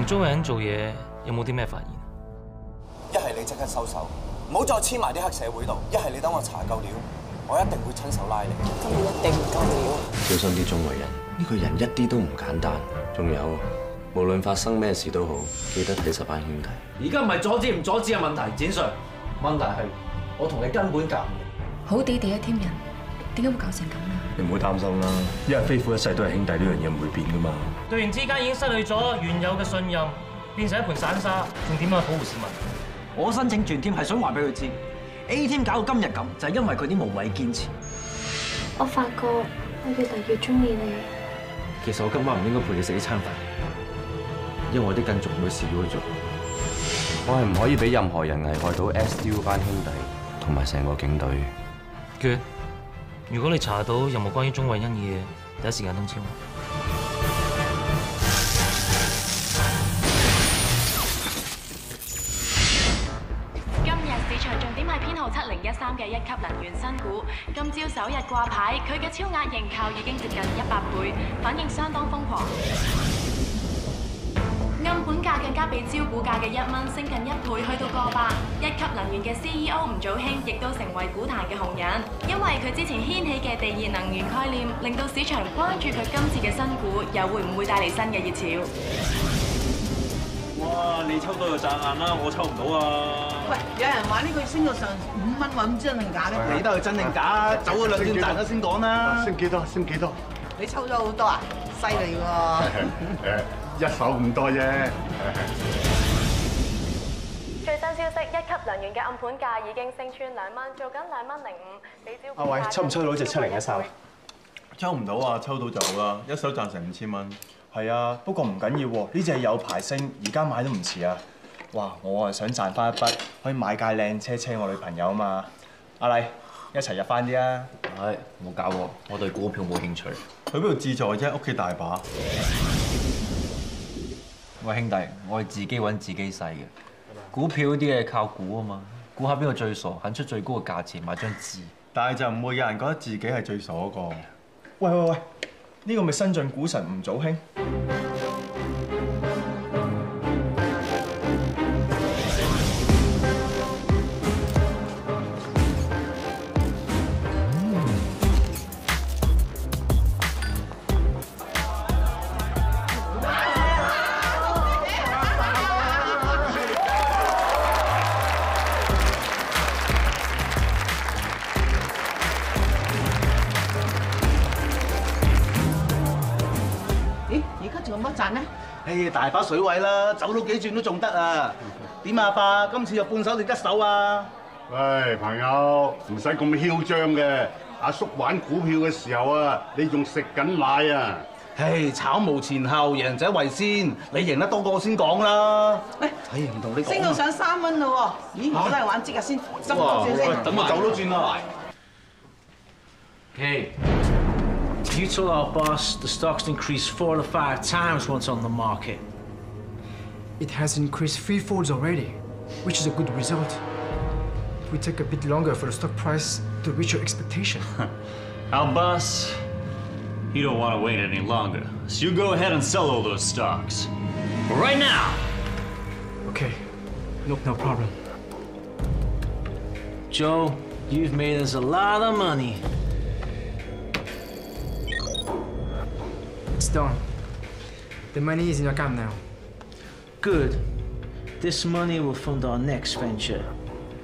同周慧欣做嘢有冇啲咩發現？一係你即刻收手，唔好再黐埋啲黑社會度；一係你等我查夠料，我一定會親手拉你。今日一定唔夠料。小心啲，鐘慧欣，呢個人一啲都唔簡單。仲有，無論發生咩事都好，記得睇十班兄弟。而家唔係阻止唔阻止嘅問題，展 Sir，問題係我同你根本夾唔嚟。好地地一 team 人，點解會搞成咁啊？你唔好擔心啦，因為飛虎一世都係兄弟，呢樣嘢唔會變噶嘛。隊員之間已經失去咗原有嘅信任，變成一盤散沙，仲點樣保護市民？我申請轉 team 係想話俾佢知，A team 搞到今日咁，就係因為佢啲無謂堅持。我發覺我越嚟越中意你。其實我今晚唔應該陪你食呢餐飯，因為我啲緊仲有事要去做。我係唔可以俾任何人危害到 SDU 班兄弟同埋成個警隊。如果你查到任何關於鐘慧欣嘅嘢，第一時間通知我。今日市場重點係編號七零一三嘅一級能源新股，今朝首日掛牌，佢嘅超額認購已經接近一百倍，反應相當瘋狂。暗盤價更加比招股價嘅一蚊升近一倍，去到個百。一級能源嘅 CEO 吳祖興亦都成為股壇嘅紅人，因為佢之前掀起嘅地熱能源概念，令到市場關注佢今次嘅新股又會唔會帶嚟新嘅熱潮。哇！你抽到就眨眼啦，我抽唔到啊！喂，有人話呢個升到上五蚊，話唔知真定假咧。你都係真定假？走咗兩轉大家先講啦。升幾多？升幾多？你抽咗好多啊！犀利喎！誒，一手咁多啫。最新消息，一級能源嘅暗盤價已經升穿兩蚊，做緊兩蚊零五，你招阿偉，抽唔抽到只七零一三？抽唔到啊！抽到就好啦，一手賺成五千蚊。係啊，不過唔緊要喎，呢只有排升，而家買都唔遲啊！哇，我啊想賺翻一筆，可以買架靚車車我女朋友啊嘛！阿麗，一齊入翻啲啊！唉，冇搞我，我對股票冇興趣。去邊度自在啫？屋企大把。喂兄弟，我係自己揾自己使嘅，股票啲嘢靠估啊嘛，估下邊個最傻，肯出最高嘅價錢買張紙。但係就唔會有人覺得自己係最傻嗰個。喂喂喂，呢個咪新晉股神吳祖興？大把水位啦，走到幾轉都仲得啊！點啊，爸？今次又半手定一手啊？喂，朋友，唔使咁囂張嘅。阿叔玩股票嘅時候啊，你仲食緊奶啊？唉，炒無前後，贏者為先，你贏得多過我先講啦。喂，唉，唔同你講。升到上三蚊咯喎！咦，我都係玩即日先，執多轉先。等我走都轉啦。Hey, you told our boss the stock's increased four to five times once on the market. It has increased threefolds already, which is a good result. It will take a bit longer for the stock price to reach your expectation. Our boss, he don't want to wait any longer. So you go ahead and sell all those stocks. Right now! Okay, nope, no problem. Joe, you've made us a lot of money. It's done. The money is in your account now. Good. This money will fund our next venture.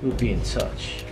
We'll be in touch.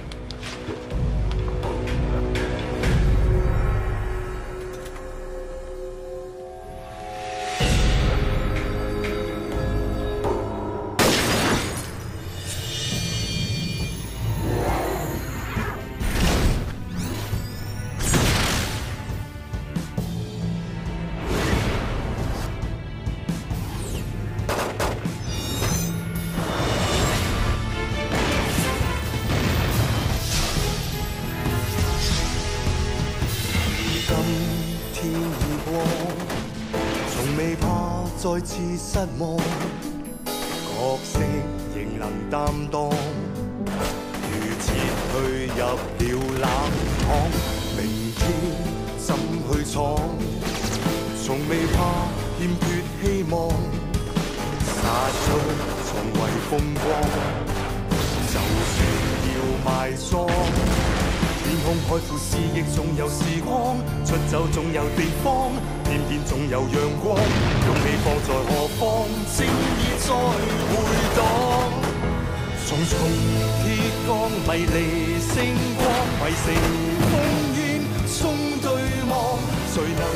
谁，能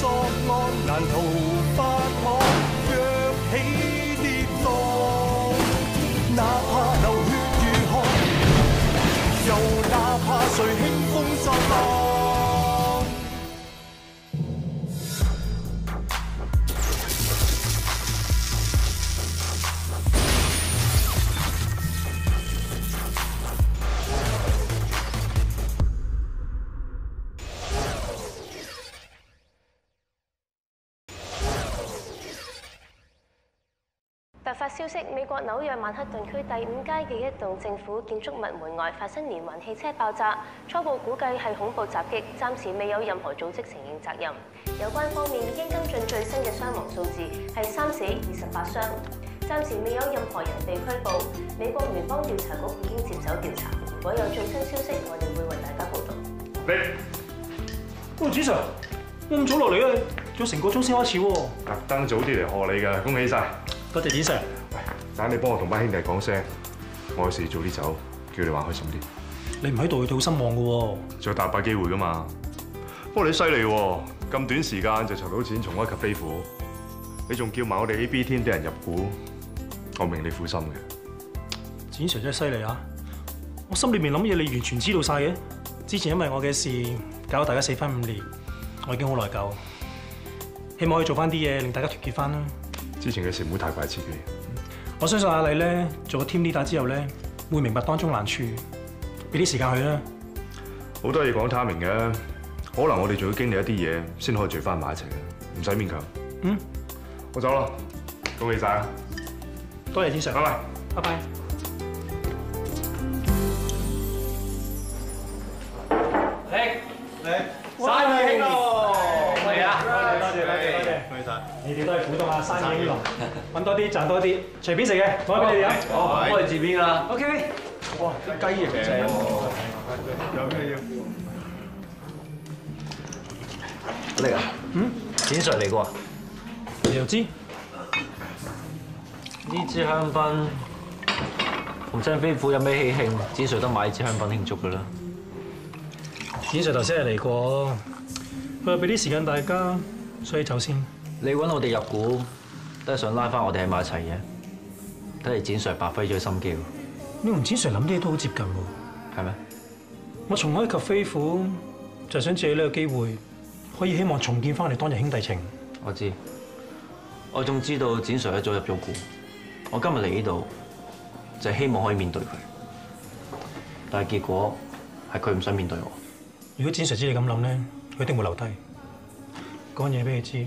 作案？难逃消息：美國紐約曼克頓區第五街嘅一棟政府建築物門外發生連環汽車爆炸，初步估計係恐怖襲擊，暫時未有任何組織承認責任。有關方面已經跟進最新嘅傷亡數字係三死二十八傷，暫時未有任何人被拘捕。美國聯邦調查局已經接手調查，如果有最新消息，我哋會為大家報道。你，喂，子 Sir，我咁早落嚟啊，仲有成個鐘先開始喎。特登早啲嚟賀你㗎，恭喜晒！多謝子 Sir。喂，等你幫我同班兄弟講聲，我有事早啲走，叫你玩開心啲。你唔喺度，佢哋好失望嘅喎。仲有大把機會噶嘛？不過你犀利喎，咁短時間就籌到錢重開及飛虎，你仲叫埋我哋 A B Team 啲人入股，我明你苦心嘅。展 Sir 真係犀利啊！我心裏面諗嘢，你完全知道晒嘅。之前因為我嘅事搞到大家四分五裂，我已經好內疚。希望可以做翻啲嘢，令大家團結翻啦。之前嘅事唔好太怪自己。我相信阿麗咧做咗 team leader 之後咧，會明白當中難處，俾啲時間佢啦。好多嘢講 timing 嘅，可能我哋仲要經歷一啲嘢，先可以聚翻埋一齊嘅，唔使勉強。嗯，我走啦，恭喜晒啊！多謝子 Sir，拜拜，拜拜。晒。你哋都係股東啊，生意興隆，揾多啲賺多啲，隨便食嘅，攞俾你哋啊。好，我哋自邊㗎啦。OK。哇，啲雞翼正喎，有咩要？嚟啊！嗯，展 Sir 嚟過啊？你又知？呢支香檳同真飛虎有咩喜慶？展 Sir 得買支香檳慶祝噶啦。展 Sir 頭先係嚟過，佢話俾啲時間大家，所以走先。你揾我哋入股，都係想拉翻我哋喺埋一齊嘅。睇嚟展 Sir 白費咗心機喎。你同展 Sir 諗啲嘢都好接近喎。係咩？我重開及飛虎，就係想借呢個機會，可以希望重建翻我哋當日兄弟情。我知，我仲知道展 Sir 一早入咗股。我今日嚟呢度就係希望可以面對佢，但係結果係佢唔想面對我。如果展 Sir 知你咁諗咧，佢一定會留低。講嘢俾你知。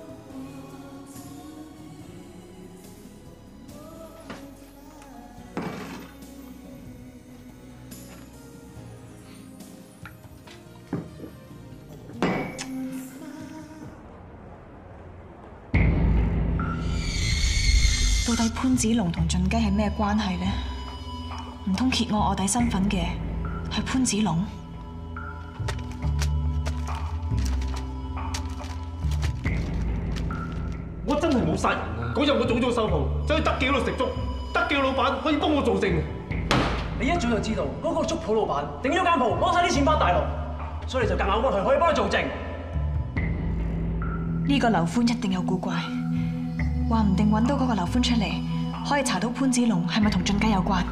子龍同俊基係咩關係呢？唔通揭我卧底身份嘅係潘子龍？我真係冇殺人啊！嗰日我早早收鋪，走去德記嗰度食粥，德記老闆可以幫我做證。你一早就知道嗰個粥鋪老闆頂咗間鋪，攞晒啲錢翻大陸，所以你就夾硬屈佢，可以幫佢做證。呢個劉歡一定有古怪，話唔定揾到嗰個劉歡出嚟，可以查到潘子龙系咪同俊佳有关。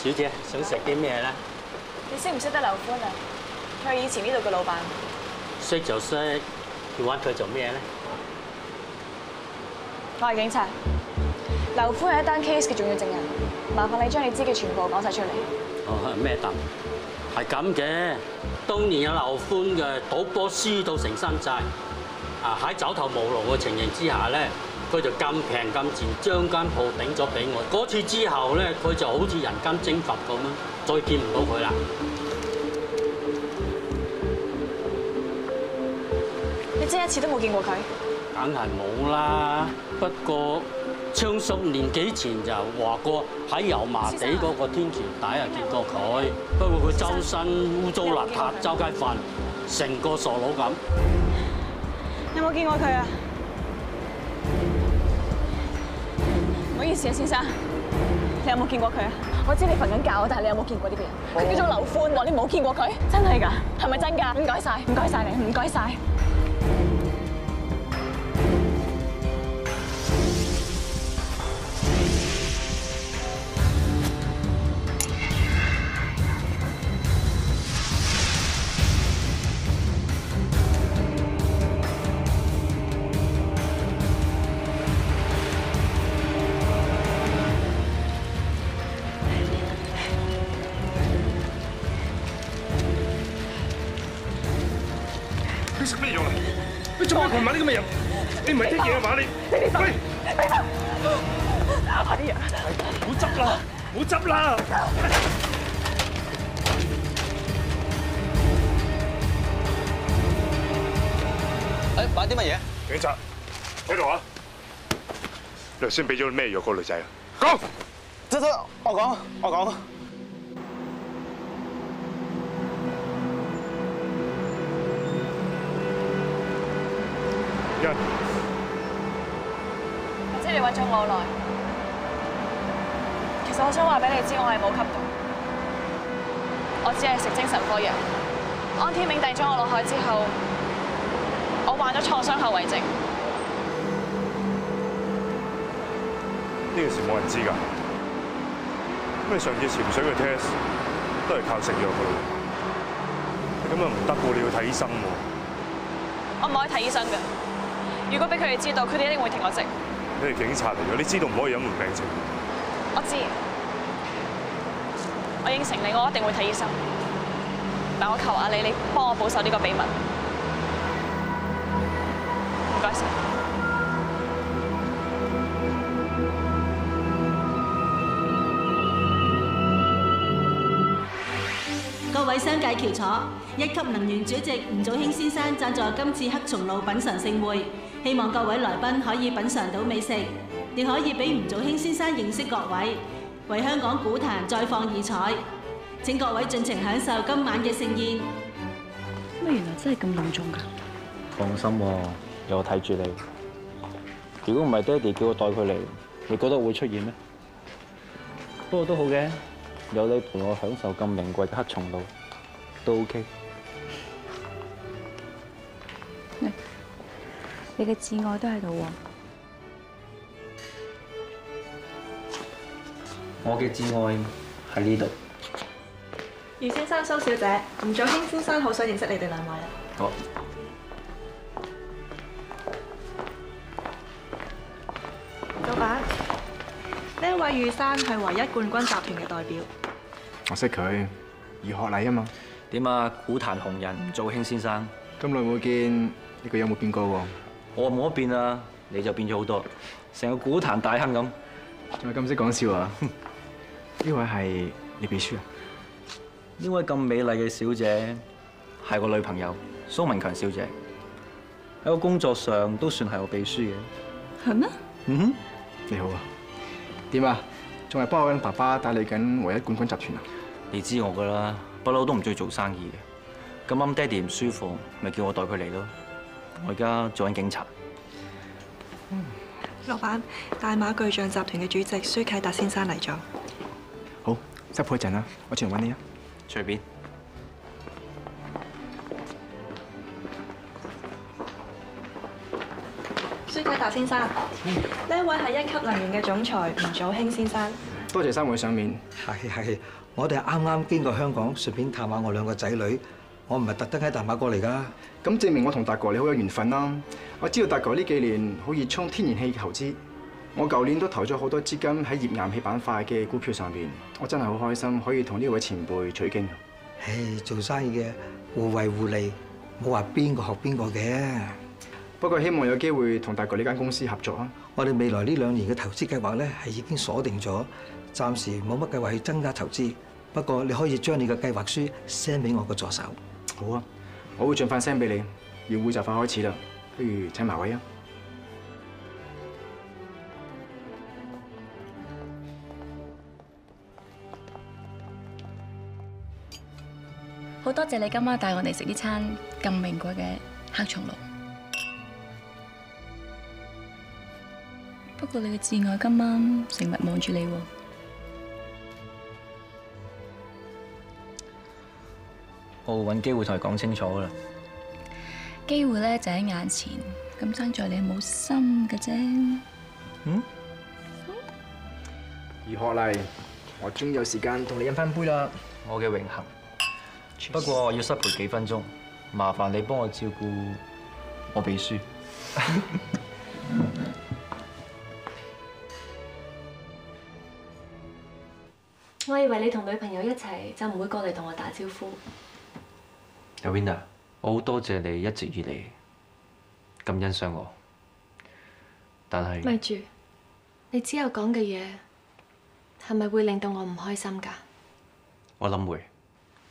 小姐想食啲咩咧？你识唔识得刘欢啊？佢系以前呢度嘅老板。识就识，要揾佢做咩咧？我係警察，劉歡係一單 case 嘅重要證人，麻煩你將你知嘅全部講晒出嚟。哦，咩答？係咁嘅，當年有劉歡嘅賭波輸到成身債，啊喺走投無路嘅情形之下咧，佢就咁平咁賤將間鋪頂咗俾我。嗰次之後咧，佢就好似人間蒸發咁樣，再見唔到佢啦。一次都冇見過佢？梗係冇啦，不過昌叔年幾前就話過喺油麻地嗰個天橋底啊見過佢，不過佢周身污糟邋遢，周街瞓，成個傻佬咁。有冇見過佢啊？唔好意思啊，先生，你有冇見過佢啊？我知你瞓緊覺，但係你有冇見過呢個人？佢叫做劉歡喎，你冇見過佢？真係㗎？係咪真㗎？唔該晒，唔該晒你，唔該晒。頭先俾咗咩藥個女仔啊？講，得得，我講，我講。一，我知你揾咗我好耐，其實我想話俾你知，我係冇吸毒，我只係食精神科藥。安天銘遞咗我落海之後，我患咗創傷後遺症。呢件事冇人知㗎。咁你上次潛水嘅 test 都係靠食藥㗎咯。咁樣唔得喎，你要睇醫生喎。我唔可以睇醫生㗎。如果俾佢哋知道，佢哋一定會停我職。你係警察嚟㗎，你知道唔可以隱瞞病情。我知，我應承你，我一定會睇醫生。但我求下你，你幫我保守呢個秘密。唔該晒。商界翹楚，一級能源主席吳祖興先生贊助今次黑松露品嚐盛會，希望各位來賓可以品嚐到美食，亦可以俾吳祖興先生認識各位，為香港古壇再放異彩。請各位盡情享受今晚嘅盛宴。乜原來真係咁隆重㗎？放心喎，有我睇住你。如果唔係爹哋叫我帶佢嚟，你覺得會出現咩？不過都好嘅，有你陪我享受咁名貴嘅黑松露，都 OK。你嘅摯愛都喺度喎。我嘅摯愛喺呢度。余先生、蘇小姐，吳祖興先生好想認識你哋兩位啊！好。老闆，呢一位余生係唯一冠軍集團嘅代表。我識佢，余學禮啊嘛。點啊？古壇紅人吳祖興先生，咁耐冇見，呢個有冇變過喎？我冇得變啊，你就變咗好多，成個古壇大亨咁。仲係咁識講笑啊？呢位係你秘書啊？呢位咁美麗嘅小姐係我女朋友蘇文強小姐，喺我工作上都算係我秘書嘅。係咩？嗯哼，你好啊。點啊？仲係幫我緊爸爸打理緊唯一冠軍集團啊？你知我噶啦，不嬲都唔中意做生意嘅。咁啱爹哋唔舒服，咪叫我代佢嚟咯。我而家做緊警察。老闆，大馬巨象集團嘅主席舒啟達先生嚟咗。好，執好一陣啦，我出嚟揾你啊。隨便。舒啟達先生，呢一位係一級能源嘅總裁吳祖興先生。多謝三位上面。係係，我哋係啱啱經過香港，順便探下我兩個仔女。我唔係特登喺大馬過嚟㗎。咁證明我同達哥你好有緣分啦。我知道達哥呢幾年好熱衷天然氣投資，我舊年都投咗好多資金喺頁岩氣板塊嘅股票上邊。我真係好開心可以同呢位前輩取經。唉，做生意嘅互惠互利，冇話邊個學邊個嘅。不過希望有機會同達哥呢間公司合作啊！我哋未來呢兩年嘅投資計劃咧係已經鎖定咗，暫時冇乜計劃去增加投資。不過你可以將你嘅計劃書 send 俾我個助手。好啊，我會盡快 send 俾你。宴會就快開始啦，不如請埋位啊！好多謝你今晚帶我哋食呢餐咁名貴嘅黑松露。不過你嘅摯愛今晚成日望住你喎。我會揾機會同佢講清楚噶啦。機會咧就喺眼前，咁爭在你冇心嘅啫。嗯？而學麗，我終於有時間同你飲翻杯啦。我嘅榮幸。不過我要失陪幾分鐘，麻煩你幫我照顧我秘書。我以為你同女朋友一齊就唔會過嚟同我打招呼。阿 Winda，我好多謝你一直以嚟咁欣賞我，但係咪住，你之後講嘅嘢係咪會令到我唔開心㗎？我諗會。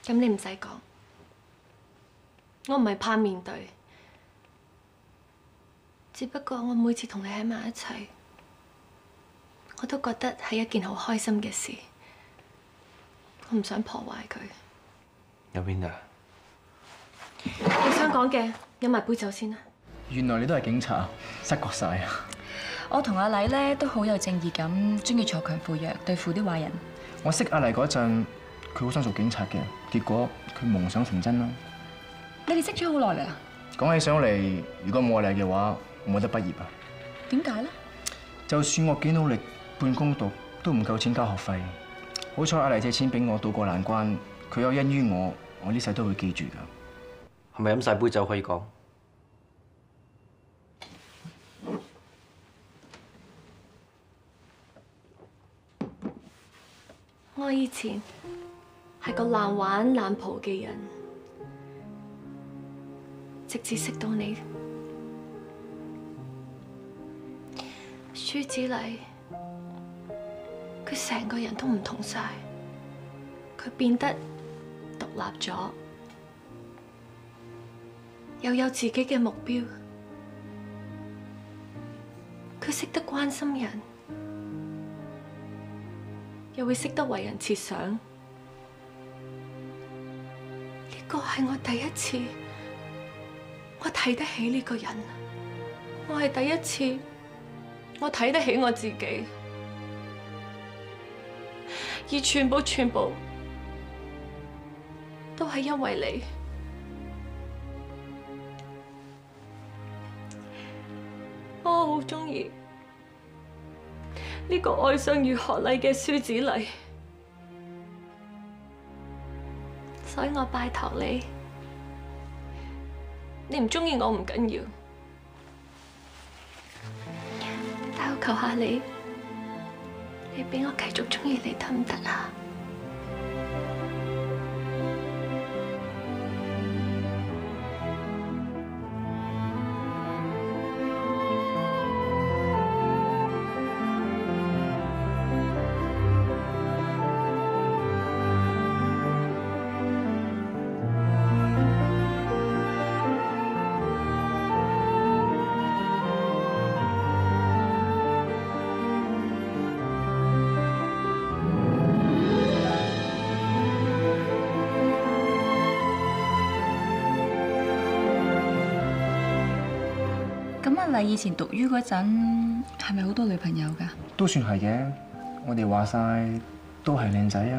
咁你唔使講，我唔係怕面對，只不過我每次同你喺埋一齊，我都覺得係一件好開心嘅事，我唔想破壞佢。阿 Winda，你想講嘅，飲埋杯酒先啦。原來你都係警察，失覺晒啊！我同阿禮咧都好有正義感，中意鋤強扶弱，對付啲壞人。我識阿麗嗰陣，佢好想做警察嘅，結果佢夢想成真啦。你哋識咗好耐㗎啦？講起上嚟，如果冇阿麗嘅話，我冇得畢業啊！點解咧？就算我幾努力半工讀，都唔夠錢交學費。好彩阿麗借錢俾我渡過難關，佢有恩於我，我呢世都會記住㗎。係咪飲晒杯酒可以講？我以前係個爛玩爛蒲嘅人，直至識到你，舒子麗，佢成個人都唔同晒，佢變得獨立咗，又有自己嘅目標，佢識得關心人。又會識得為人設想，呢個係我第一次，我睇得起呢個人。我係第一次，我睇得起我自己，而全部全部都係因為你，我好鍾意。呢個愛上如學麗嘅书子麗，所以我拜托你，你唔中意我唔緊要，但我求下你，你俾我繼續中意你得唔得啊？咁阿麗以前讀 U 嗰陣，係咪好多女朋友㗎？都算係嘅，我哋話晒都係靚仔啊！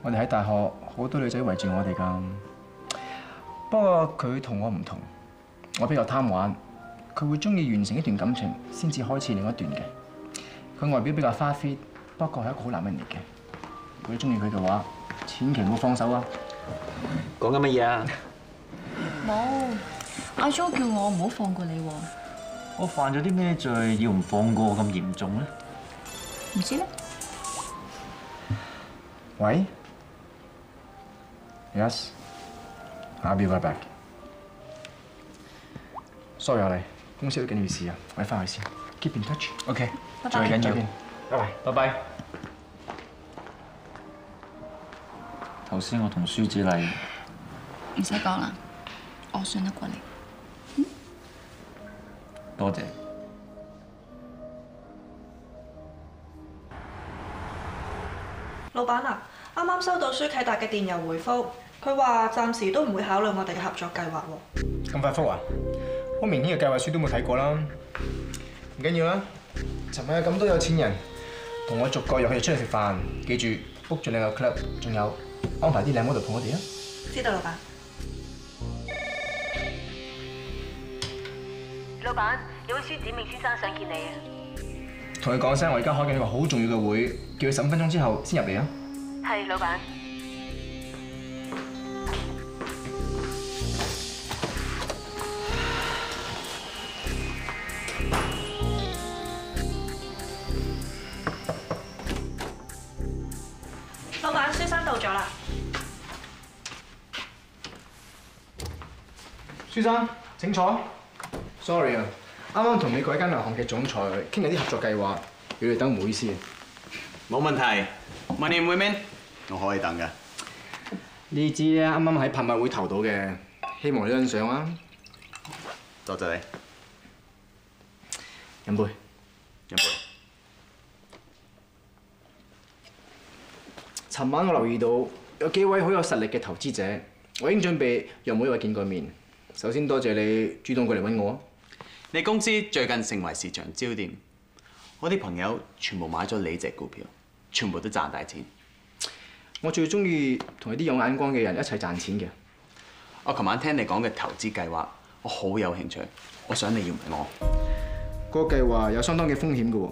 我哋喺大學好多女仔圍住我哋㗎。不過佢同我唔同，我比較貪玩，佢會中意完成一段感情先至開始另一段嘅。佢外表比較花 fit，不過係一個好男人嚟嘅。如果中意佢嘅話，千祈唔好放手啊！講緊乜嘢啊？冇，阿 Jo 叫我唔好放過你喎。我犯咗啲咩罪要唔放過我咁嚴重咧？唔知咧。喂？Yes，I'll be right back。Sorry 啊你，公司有緊要事啊，我哋翻去先。Keep in touch。OK。拜拜最緊要。拜拜。拜拜。頭先我同舒子麗，唔使講啦，我信得過你。多謝。老闆啊，啱啱收到舒啟達嘅電郵回覆，佢話暫時都唔會考慮我哋嘅合作計劃喎。咁快覆啊？我明天嘅計劃書都冇睇過啦。唔緊要啦，尋日有咁多有錢人同我逐個約佢哋出嚟食飯，記住 book 咗兩個 club，仲有安排啲靚 model 同我哋啊。知道，老闆。老闆，有位孫子明先生想見你啊。同佢講聲，我而家開緊一個好重要嘅會，叫佢十五分鐘之後先入嚟啊。係，老闆。老闆，書生到咗啦。書生請坐。Sorry 啊，啱啱同美國一間銀行嘅總裁傾緊啲合作計劃，要你等，唔好意思。冇問題，My name Women，我可以等㗎。呢支咧啱啱喺拍賣會投到嘅，希望你欣賞啊！多謝你，飲杯。飲杯。尋晚我留意到有幾位好有實力嘅投資者，我已經準備約每一位見過面。首先多謝你主動過嚟揾我啊！你公司最近成為市場焦點，我啲朋友全部買咗你隻股票，全部都賺大錢。我最中意同一啲有眼光嘅人一齊賺錢嘅。我琴晚聽你講嘅投資計劃，我好有興趣，我想你要唔要我？個計劃有相當嘅風險嘅喎。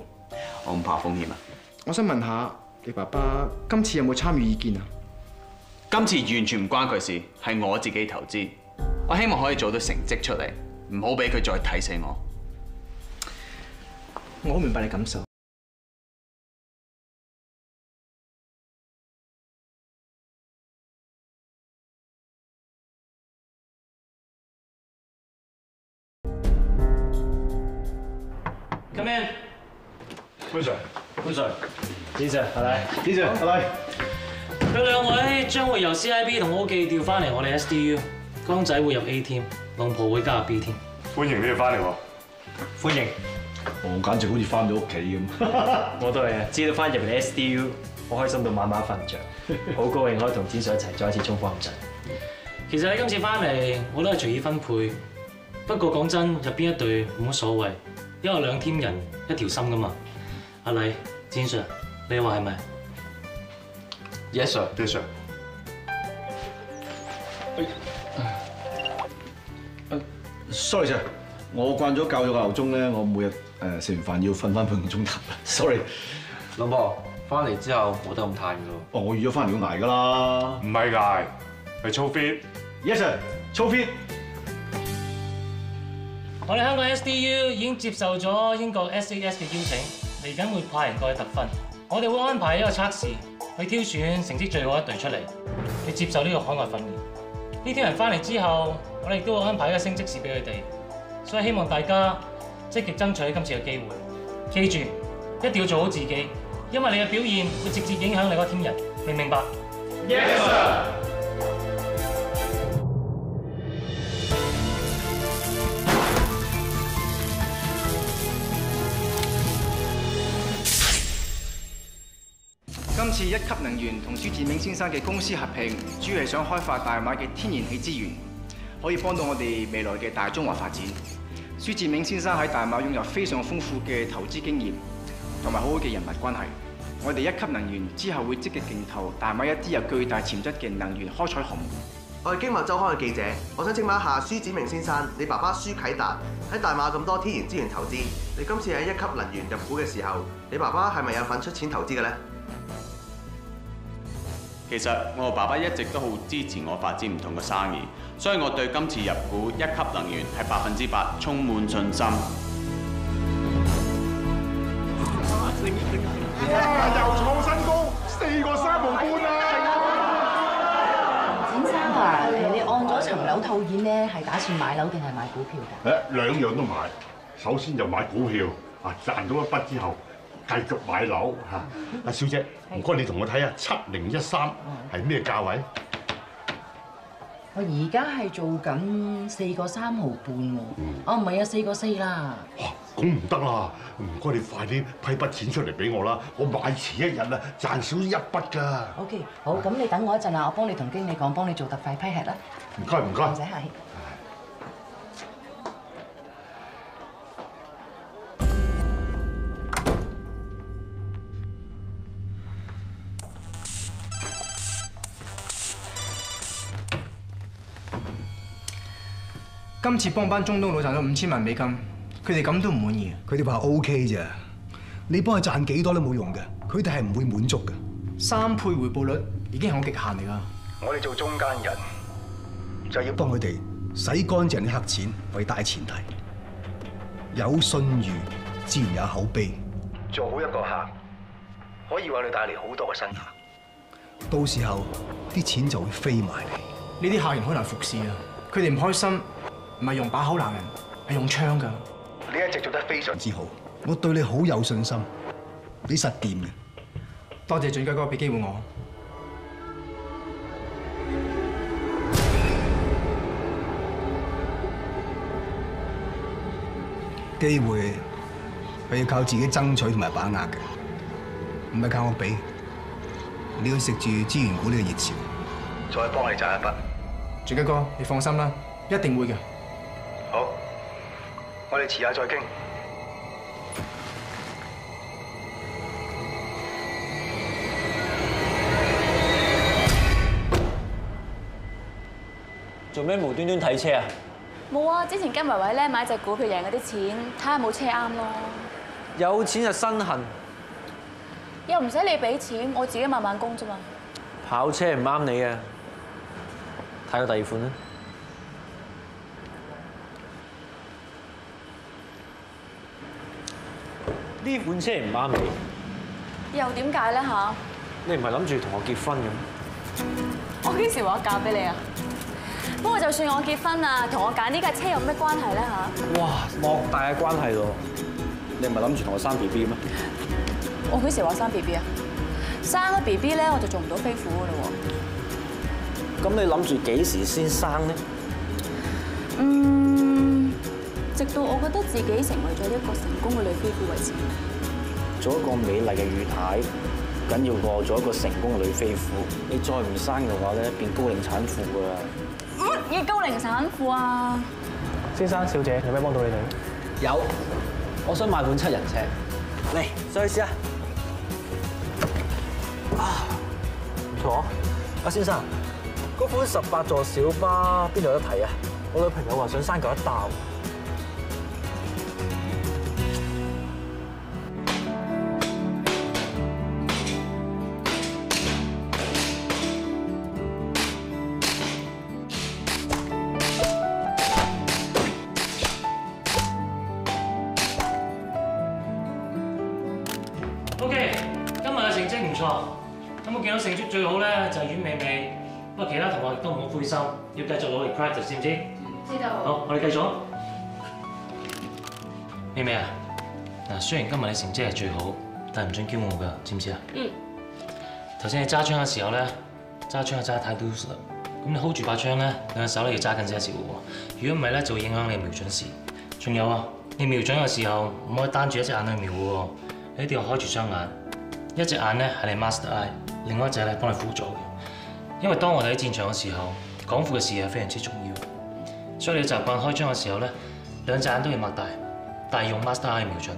我唔怕風險啊！我想問下你爸爸今次有冇參與意見啊？今次完全唔關佢事，係我自己投資。我希望可以做到成績出嚟，唔好俾佢再睇死我。我好明白你感受。Come in，潘 Sir，潘 Sir，子 Sir，係咪？子 Sir，係咪？佢兩位將會由 CIB 同 O 記調翻嚟我哋 SDU，江仔會入 A team，龍婆會加入 B team。歡迎你哋翻嚟喎！歡迎，我簡直好似翻到屋企咁。我都係啊！知道翻入嚟 SDU，我開心到晚晚瞓唔着，好高興可以同展 Sir 一齊再一次衝鋒陷陣。其實你今次翻嚟，我都係隨意分配。不過講真，入邊一隊冇乜所謂，因為兩 team 人一條心噶嘛。阿麗，展 Sir，你話係咪？Yes sir。Yes sir。Sorry sir，我慣咗校咗個鬧鐘咧，我每日誒食完飯要瞓翻半個鐘頭。Sorry，老婆翻嚟之後冇得咁嘆噶咯。哦，我預咗翻嚟要捱噶啦。唔係捱，係操 fit。Yes sir，操 fit。我哋香港 SDU 已經接受咗英國 SAS 嘅邀請，嚟緊會派人過去特訓。我哋會安排一個測試，去挑選成績最好一隊出嚟，去接受呢個海外訓練。呢啲人翻嚟之後，我哋亦都會安排一個升職試俾佢哋。所以希望大家積極爭取今次嘅機會。記住，一定要做好自己，因為你嘅表現會直接影響你嗰 team 人，明唔明白？Yes sir。今次一級能源同朱志明先生嘅公司合併，主要係想開發大馬嘅天然氣資源，可以幫到我哋未來嘅大中華發展。舒志明先生喺大馬擁有非常豐富嘅投資經驗，同埋好好嘅人物關係。我哋一級能源之後會積極競投大馬一啲有巨大潛質嘅能源開採項目。我係經貿周刊嘅記者，我想請問一下舒展明先生，你爸爸舒啟達喺大馬咁多天然資源投資，你今次喺一級能源入股嘅時候，你爸爸係咪有份出錢投資嘅呢？其實我爸爸一直都好支持我發展唔同嘅生意，所以我對今次入股一級能源係百分之百充滿信心。哇！又創新高，四個三毫半啊！展生啊，你按咗層樓套現咧，係打算買樓定係買股票㗎？誒兩樣都買，首先就買股票，啊賺到一筆之後繼續買樓嚇。阿小姐，唔該你同我睇下七零一三係咩價位？我而家係做緊四個三毫半喎。哦，唔係啊，四個四啦。咁唔得啦，唔該你快啲批筆錢出嚟俾我啦，我買遲一日啊賺少一筆㗎。OK，好，咁你等我一陣啊，我幫你同經理講，幫你做特快批核啦。唔該唔該唔使客氣。今次幫班中東佬賺咗五千萬美金，佢哋咁都唔滿意。佢哋話 O K 啫，你幫佢賺幾多都冇用嘅，佢哋係唔會滿足嘅。三倍回報率已經係我極限嚟㗎。我哋做中間人就要幫佢哋洗乾淨啲黑錢為大前提，有信譽自然有口碑。做好一個客，可以為你帶嚟好多嘅新客。到時候啲錢就會飛埋嚟。呢啲客人好難服侍啊！佢哋唔開心，唔係用把口鬧人，係用槍㗎。你一直做得非常之好，我對你好有信心，你實掂嘅。多謝俊佳哥俾機會我。機會係要靠自己爭取同埋把握嘅，唔係靠我俾。你要食住資源股呢個熱潮，再幫你賺一筆。俊佳哥，你放心啦，一定會嘅。好，我哋遲下再傾。做咩無端端睇車啊？冇啊！之前跟維維咧買只股票贏嗰啲錢，睇下冇車啱咯。有錢就身痕，又唔使你俾錢，我自己慢慢供啫嘛。跑車唔啱你啊！睇個第二款啦。呢款車唔啱你，又點解咧吓？你唔係諗住同我結婚嘅我幾時話嫁俾你啊？不過就算我結婚啊，同我揀呢架車有咩關係咧吓？哇，莫大嘅關係咯！你唔係諗住同我生 B B 咩？我幾時話生 B B 啊？生咗 B B 咧，我就做唔到飛虎噶啦喎。咁你諗住幾時先生咧？嗯，直到我覺得自己成為咗一個成功嘅女飛虎為止。做一個美麗嘅御太，緊要過做一個成功嘅女飛虎。你再唔生嘅話咧，變高齡產婦㗎啦。乜嘢高齡產婦啊？先生、小姐，有咩幫到你哋？有，我想買款七人車。嚟，上去試下。啊，唔錯。阿先生，嗰款十八座小巴邊度有得睇啊？我女朋友話想生嚿一包。都唔好灰心，要繼續努力 practice，知唔知？知道。好，我哋繼續。美美啊，嗱，雖然今日你成績係最好，但係唔准驕傲㗎，知唔知啊？嗯。頭先你揸槍嘅時候咧，揸槍係揸得太 loose 啦。咁你 hold 住把槍咧，兩隻手咧要揸緊些少嘅喎。如果唔係咧，就會影響你嘅瞄準時。仲有啊，你瞄準嘅時候唔可以單住一隻眼去瞄嘅喎，你一定要開住雙眼。一隻眼咧係你 master eye，另外一隻咧幫你輔助嘅。因為當我喺戰場嘅時候，講話嘅視野非常之重要，所以你習慣開槍嘅時候咧，兩隻眼都要擘大，但係用 master eye 瞄準，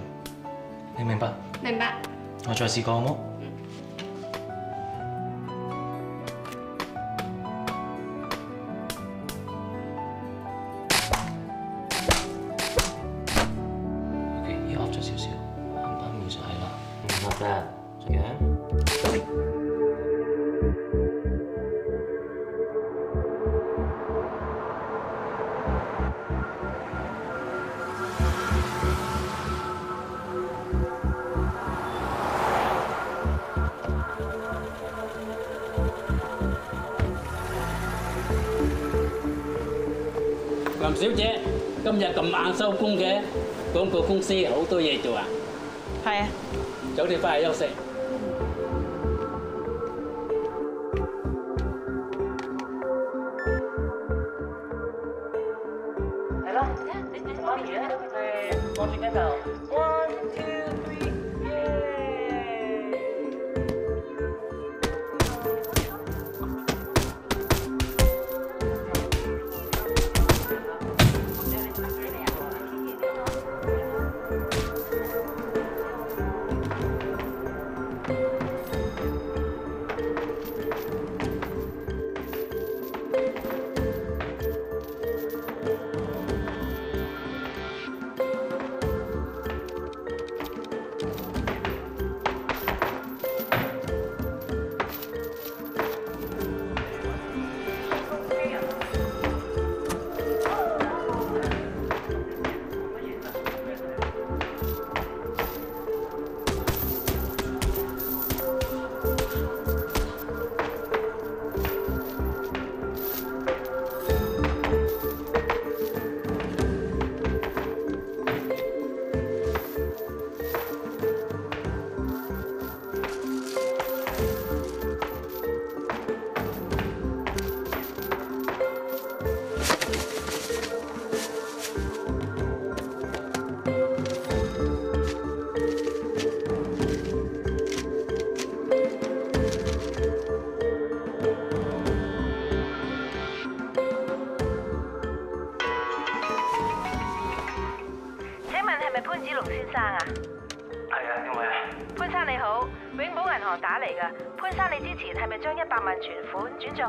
你明白？明白。我再試過好冇？OK，依下著少少，慢慢瞄住係啦。唔白。今日咁晏收工嘅，廣告公司好多嘢做啊！係啊，早啲翻去休息。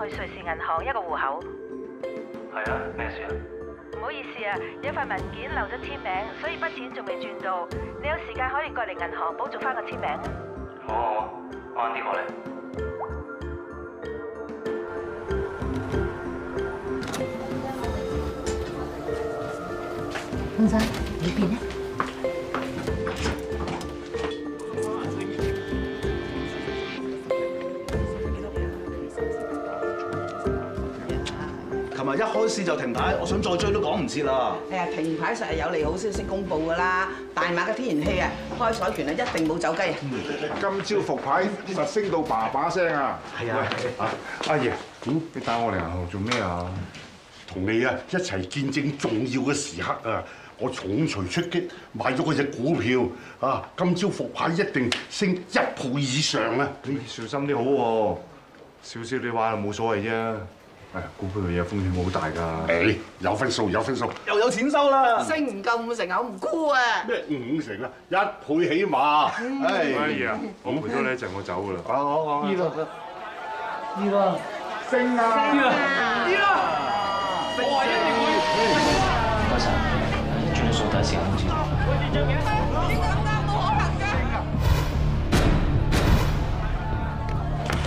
去瑞士銀行一個戶口？係啊，咩事啊？唔好意思啊，有份文件漏咗簽名，所以筆錢仲未轉到。你有時間可以過嚟銀行補做翻個簽名。好好好，我晏啲過嚟。先生，你邊呢？開市就停牌，我想再追都趕唔切啦。誒啊停牌實係有利好消息公佈㗎啦！大馬嘅天然氣啊，開採權啊一定冇走雞啊！今朝復牌實升到叭叭聲啊！係啊啊阿爺，嗯，你帶我嚟銀行做咩啊？同你啊一齊見證重要嘅時刻啊！我重錘出擊，買咗嗰只股票啊！今朝復牌一定升一倍以上啊！你小心啲好喎，少少你玩冇所謂啫。誒，股票嘅嘢風險好大㗎。誒，有分數有分數，又有錢收啦！升唔夠五成啊，我唔沽啊！咩五成啊？一倍起碼。哎呀，我賠多你一陣，我走㗎啦。好好好。呢個呢個升啊！升啊！呢個我話一定會。唔該晒，轉數第一時間通知。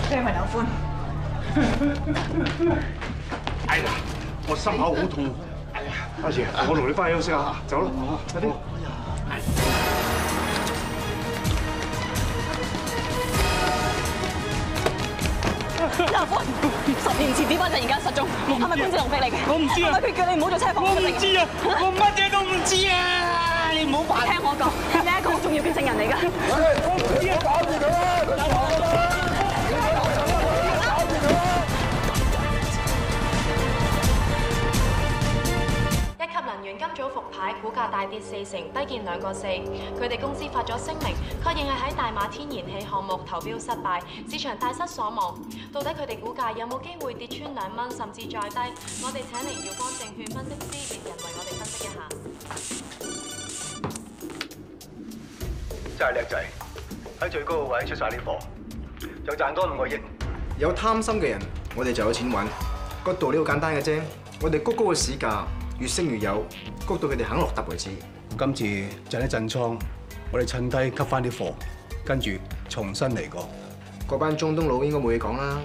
聽聞有歡。哎呀，我心口好痛。阿爺，我同你翻去休息下，走啦，快啲。阿歡，十年前點解突然間失蹤？係咪潘子龍逼嚟嘅？我唔知啊係咪佢叫你唔好做車房？我唔知啊，我乜嘢都唔知啊！你唔好扮。聽我講，你係一個好重要嘅證人嚟㗎。我唔知啊，搞住佢啦！今早復牌，股價大跌四成，低見兩個四。佢哋公司發咗聲明，確認係喺大馬天然氣項目投標失敗，市場大失所望。到底佢哋股價有冇機會跌穿兩蚊，甚至再低？我哋請嚟耀光證券分析師別人為我哋分析一下。真係叻仔，喺最高嘅位出晒啲貨，又賺多五個億。有貪心嘅人，我哋就有錢揾。個道理好簡單嘅啫，我哋谷高嘅市價，越升越有，谷到佢哋肯落揼為止。今次震一震倉，我哋趁低吸翻啲貨，跟住重新嚟過。嗰班中東佬應該冇嘢講啦。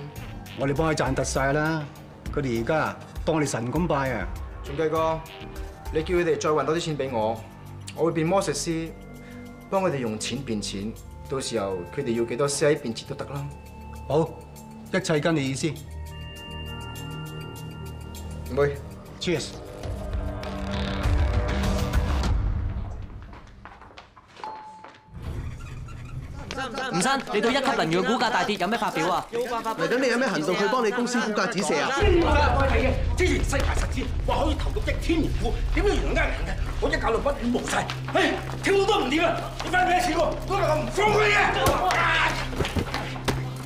我哋幫佢賺突晒啦，佢哋而家當我哋神咁拜啊！仲計哥，你叫佢哋再運多啲錢俾我，我會變魔術師，幫佢哋用錢變錢。到時候佢哋要幾多西變錢都得啦。好，一切跟你意思。唔會，Cheers。吳生，你對一級能源嘅股價大跌有咩發表啊？嚟緊你有咩行動去幫你公司股價止瀉啊？之前西牌實知話可以投到億天然股，點解原來呃人嘅？我一搞到筆冇晒，唉，跳到都唔掂啊！你翻俾一錢我，嗰個我唔放過你嘅，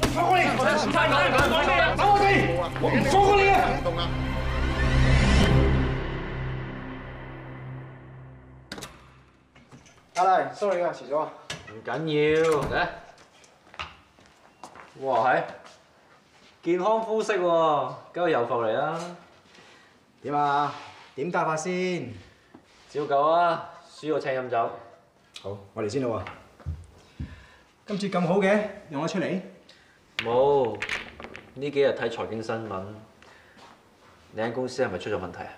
唔放過你！唔差講講咩啊？走我哋，我唔放過你嘅。阿麗，sorry 啊，遲咗啊。唔緊要，嚟。哇係，健康膚色喎，梗係油浮嚟啦。點啊？點打法先？照舊啊，輸我請飲酒。好，我嚟先啦喎。今次咁好嘅，讓我出嚟。冇，呢幾日睇財經新聞，你間公司係咪出咗問題啊？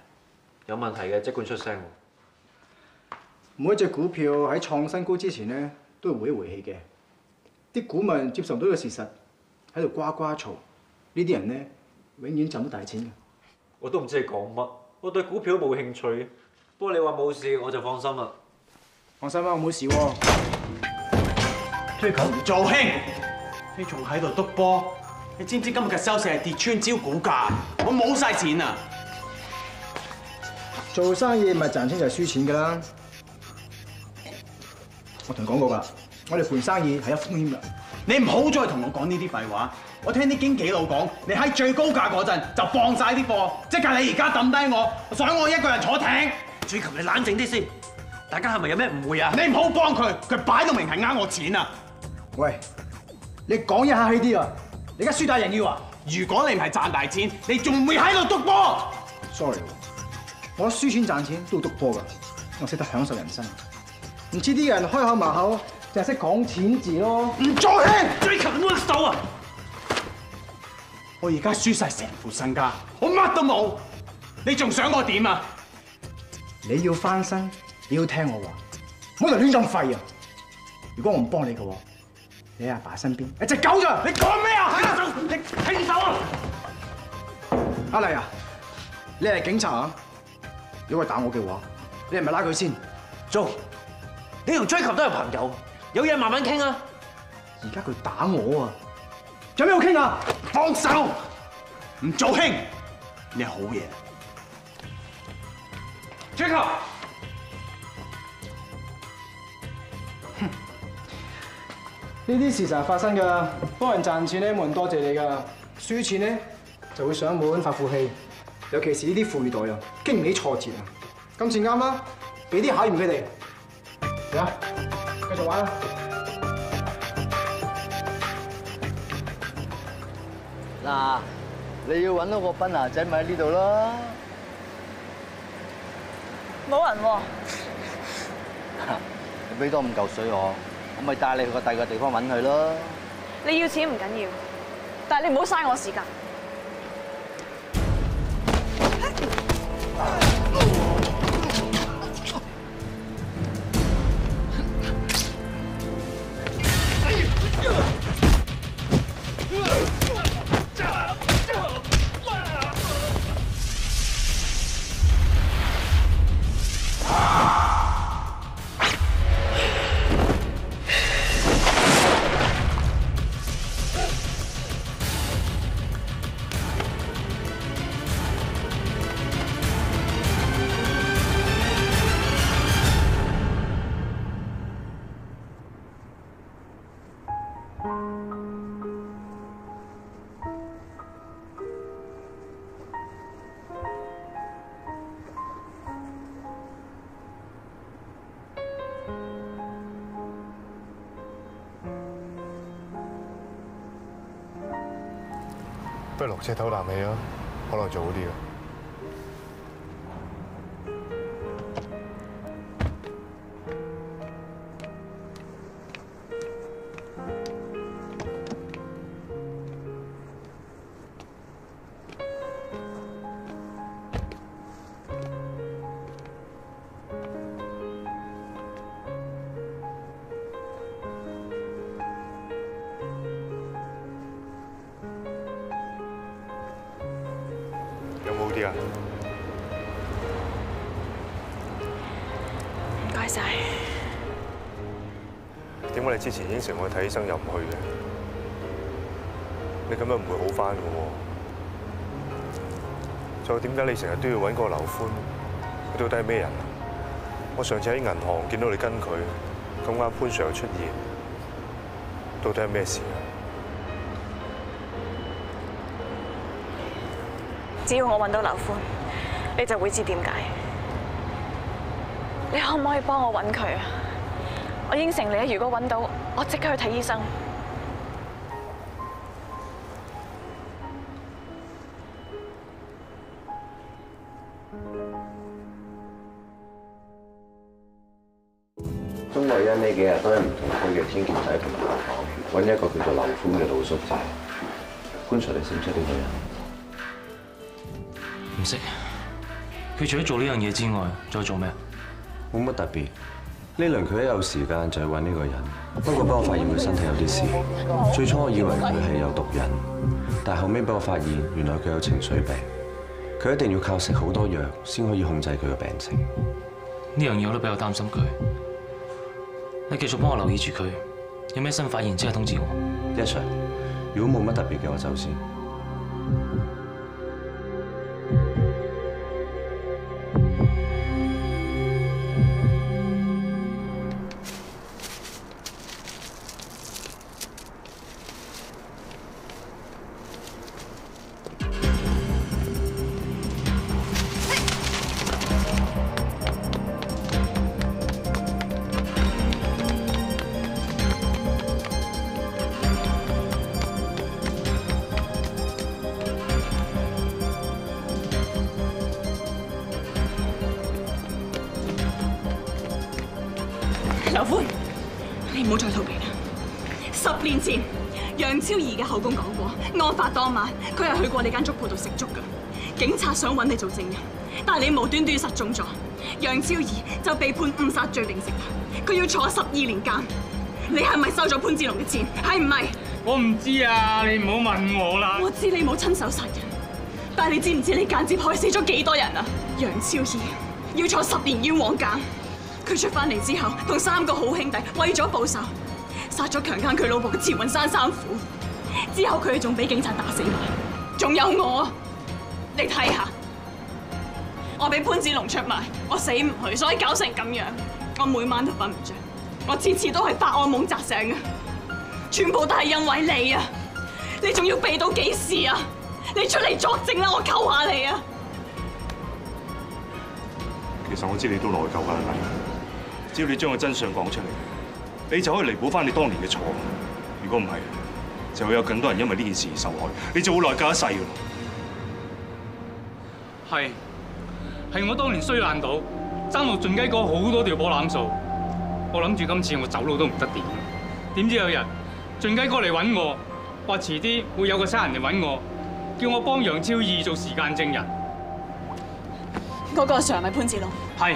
有問題嘅即管出聲喎。每一隻股票喺創新高之前咧，都會回一回氣嘅。啲股民接受唔到個事實，喺度呱呱嘈。呢啲人咧，永遠賺到大錢嘅。我都唔知你講乜，我對股票都冇興趣。不過你話冇事，我就放心啦。放心啦，我冇事喎。追求唔做興，你仲喺度篤波？你知唔知今日嘅收市係跌穿招股價？我冇晒錢啊！做生意咪賺錢就係輸錢㗎啦。我同你講過㗎，我哋盤生意係有風險㗎。你唔好再同我講呢啲廢話。我聽啲經紀佬講，你喺最高價嗰陣就放晒啲貨，即係你而家抌低我，想我一個人坐艇。最求你冷靜啲先，大家係咪有咩誤會啊？你唔好幫佢，佢擺到明係呃我錢啊！喂，你講一下氣啲啊！你而家輸打贏要啊！如果你唔係賺大錢，你仲唔會喺度篤波？Sorry，我輸錢賺錢都要篤波㗎，我識得享受人生。唔似啲人開口埋口就係識講錢字咯。唔做興，追求乜手啊！我而家輸晒成副身家，我乜都冇，你仲想我點啊？你要翻身，你要聽我話，唔好嚟亂咁吠啊！如果我唔幫你嘅話，你喺阿爸身邊一隻狗咋？你講咩啊？你停手啊！阿麗啊，你係警察啊？如果係打我嘅話，你係咪拉佢先？做，你同追求都係朋友，有嘢慢慢傾啊！而家佢打我啊！有咩好傾啊？放手，唔做兄，你係好嘢。追求，呢啲事實係發生㗎，幫人賺錢咧冇人多謝你㗎，輸錢咧就會上門發晦氣，尤其是呢啲富二代啊，經唔起挫折啊。今次啱啦，俾啲考驗佢哋，嚟啊，繼續玩啦！嗱，你要揾到個賓拿仔咪喺呢度咯。冇人喎。你俾多五嚿水我，我咪帶你去個第二個地方揾佢咯。你要錢唔緊要，但係你唔好嘥我時間。落車唞啖氣咯，可能做好啲嘅。應承我睇醫生又唔去嘅？你咁樣唔會好翻嘅喎。仲有點解你成日都要揾嗰個劉歡？佢到底係咩人？我上次喺銀行見到你跟佢，咁啱潘 Sir 又出現，到底係咩事啊？只要我揾到劉歡，你就會知點解。你可唔可以幫我揾佢啊？我應承你啊，如果揾到，我即刻去睇醫生。鐘麗欣呢幾日都喺唔同區嘅天橋仔同埋學校揾一個叫做劉歡嘅露宿者。潘 Sir，你識唔識呢個人？唔識。佢除咗做呢樣嘢之外，仲有做咩？冇乜特別。呢輪佢一有時間就去揾呢個人。不過俾我發現佢身體有啲事。最初我以為佢係有毒癮，但係後尾俾我發現原來佢有情緒病。佢一定要靠食好多藥先可以控制佢嘅病情。呢樣嘢我都比較擔心佢。你繼續幫我留意住佢，有咩新發現即刻通知我。一 Sir，如果冇乜特別嘅，我走先。警察想揾你做证人，但系你無端端失蹤咗，楊超儀就被判誤殺罪定成罪，佢要坐十二年監。你係咪收咗潘志龍嘅錢？係唔係？我唔知啊，你唔好問我啦。我知你冇親手殺人，但係你知唔知你間接害死咗幾多人啊？楊超儀要坐十年冤枉監。佢出翻嚟之後，同三個好兄弟為咗報仇，殺咗強奸佢老婆嘅慈雲山三虎。之後佢哋仲俾警察打死埋，仲有我，你睇下，我俾潘子龍出賣，我死唔去，所以搞成咁樣，我每晚都瞓唔着，我次次都係發惡夢砸醒啊！全部都係因為你啊！你仲要避到幾時啊？你出嚟作證啦！我求下你啊！其實我知你都內疚㗎啦，只要你將個真相講出嚟，你就可以彌補翻你當年嘅錯。如果唔係，就會有更多人因為呢件事而受害，你就會內疚一世㗎。係，係我當年衰爛到爭落盡雞哥好多條波攬數，我諗住今次我走佬都唔得掂，點知有日盡雞哥嚟揾我，話遲啲會有個差人嚟揾我，叫我幫楊超義做時間證人。嗰個 Sir 係咪潘志龍？係，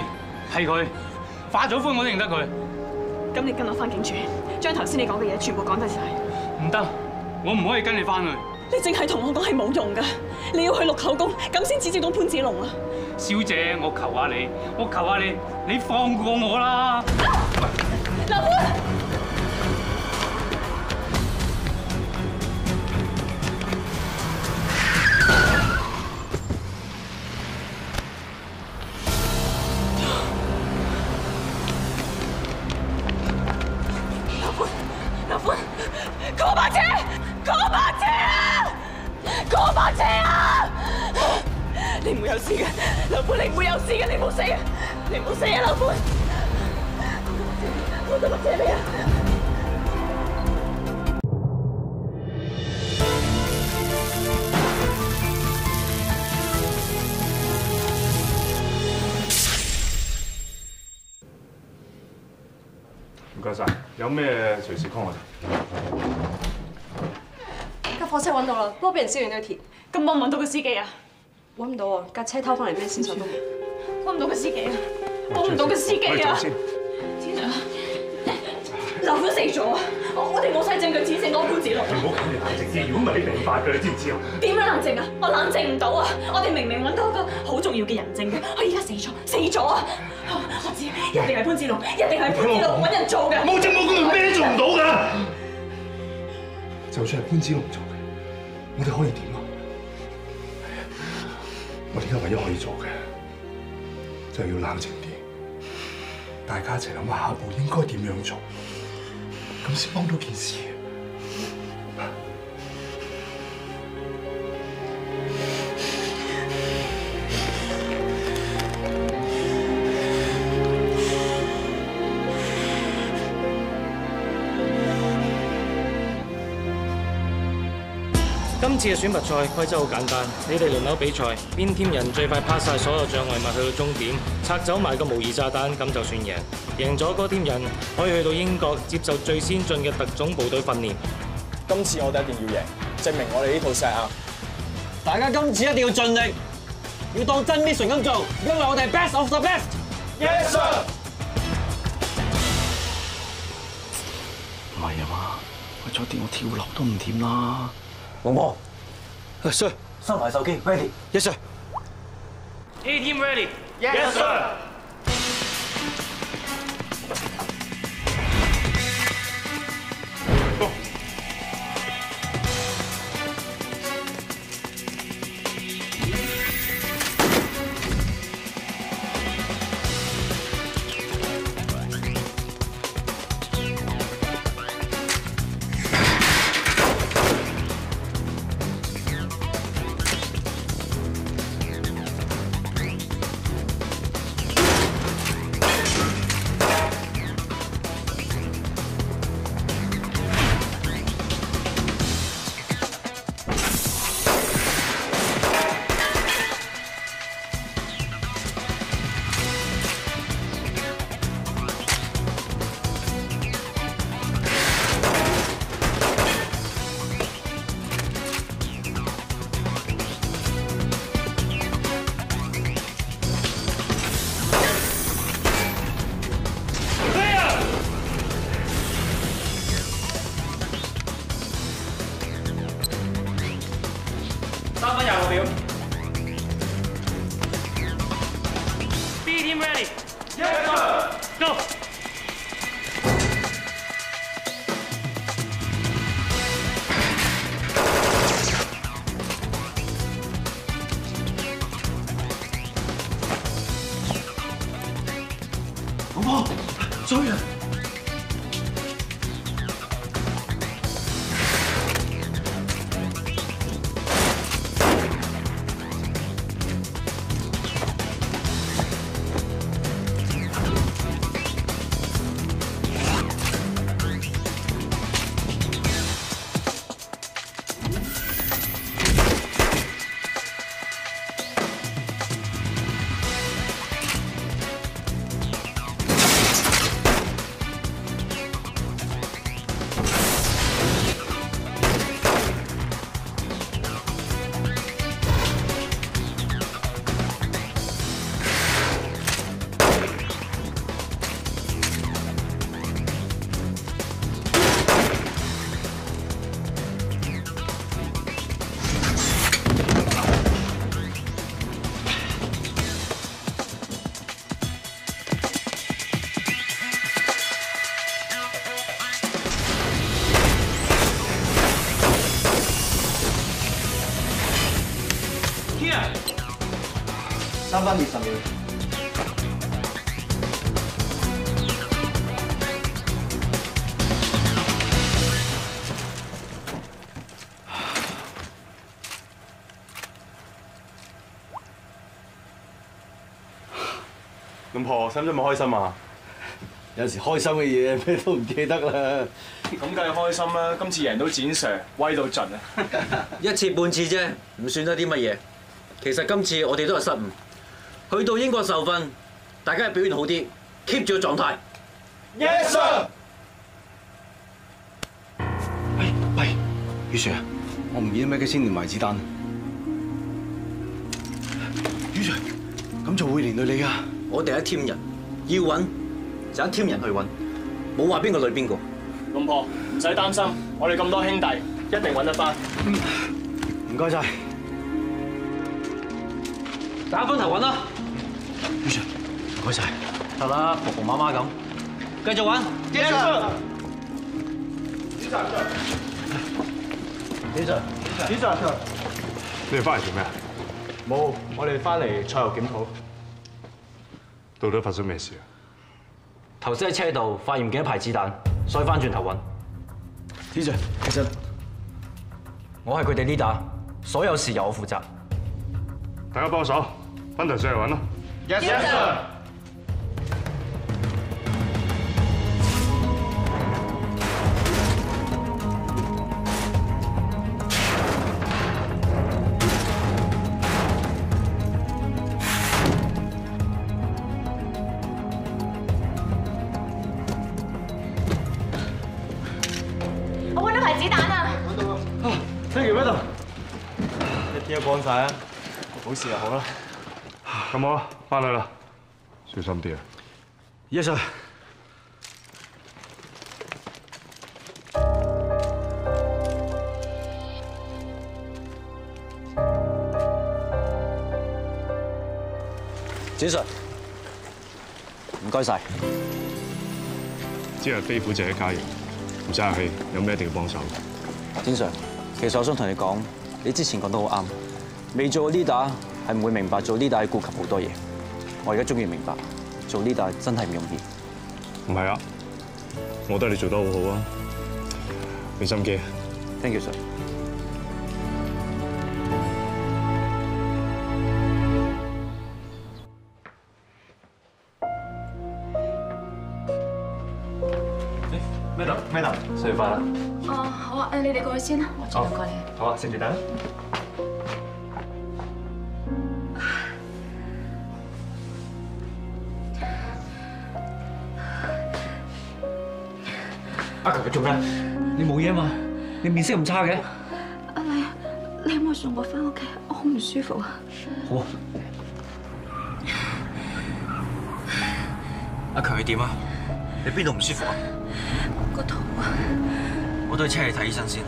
係佢，化咗灰我都認得佢。咁你跟我翻警署，將頭先你講嘅嘢全部講低晒。唔得，我唔可以跟你翻去。你淨係同我講係冇用噶，你要去錄口供，咁先指接到潘子龍啊！小姐，我求下你，我求下你，你放過我啦！劉歡，人燒完都要填。咁我唔揾到個司機啊？揾唔到啊！架車偷翻嚟咩線索都冇。揾唔到個司機啊！揾唔到個司機啊！天啊！劉歡死咗啊！我我哋冇晒證據指證嗰個潘子龍。你唔好咁你冷靜啲，如果唔係你明白㗎，你知唔知啊？點樣冷静啊？我冷靜唔到啊！我哋明明揾到一個好重要嘅人證嘅，佢而家死咗，死咗啊！我知，一定係潘子龍，一定係潘子龍揾人做嘅。冇證冇據，咩都做唔到㗎。就算係潘子龍做嘅，我哋可以點啊？我哋而家唯一可以做嘅，就係要冷靜啲，大家一齊諗下下一步應該點樣做，咁先帮到件事。次嘅選拔賽規則好簡單，你哋輪流比賽，邊 team 人最快拍晒所有障礙物去到終點，拆走埋個模擬炸彈，咁就算贏。贏咗嗰 team 人可以去到英國接受最先進嘅特種部隊訓練。今次我哋一定要贏，證明我哋呢套石啊！大家今次一定要盡力，要當真 mission 咁做，因為我哋係 best of the best。Yes sir。唔係啊嘛，為咗掂我跳樓都唔掂啦。龍婆，Sir，收埋手機，ready。Yes sir。A team ready。Yes sir。使唔使咁開心啊？有時開心嘅嘢 咩都唔記得啦。咁梗係開心啦！今次贏到展 Sir，威到盡啊！一次半次啫，唔算得啲乜嘢。其實今次我哋都係失誤。去到英國受訓，大家表現好啲，keep 住個狀態。Yes sir。喂，雨 Sir，我唔記得咩嘅先連埋子彈。雨 Sir，咁就會連累你㗎。我哋一 team 人要揾就一 team 人去揾，冇話邊個累邊個。龍婆唔使擔心，我哋咁多兄弟一定揾得翻。唔該晒，大家分頭揾啦。余 Sir，唔該晒。得啦，婆婆媽媽咁，繼續揾。Yes, sir 幾歲？幾歲？你哋翻嚟做咩啊？冇，我哋翻嚟賽後檢討。到底發生咩事啊？頭先喺車度發現唔記得排子彈，所以翻轉頭揾。T Sir，其實我係佢哋 leader，所有事由我負責。大家幫手，分头上嚟揾啦。Yes, sir。好事就好啦。咁好啦，翻去啦，小心啲啊！Yes, sir。唔該晒。只係飛虎就係一家人，唔使客氣，有咩一定要幫手。展 Sir，其實我想同你講，你之前講得好啱，未做過 leader 係唔會明白做 leader 要顧及好多嘢。我而家終於明白，做 leader 真係唔容易。唔係啊，我覺得你做得好好啊，俾心機。Thank you, sir。咩度？咩度？食完飯啦。哦，好啊，誒，你哋過去先啦，我轉頭過嚟。好啊，食住蛋。阿你面色咁差嘅？阿麗，你可唔可以送我翻屋企？我好唔舒服啊。好。阿強，你點啊？你邊度唔舒服啊？個肚啊！我都去車你睇醫生先。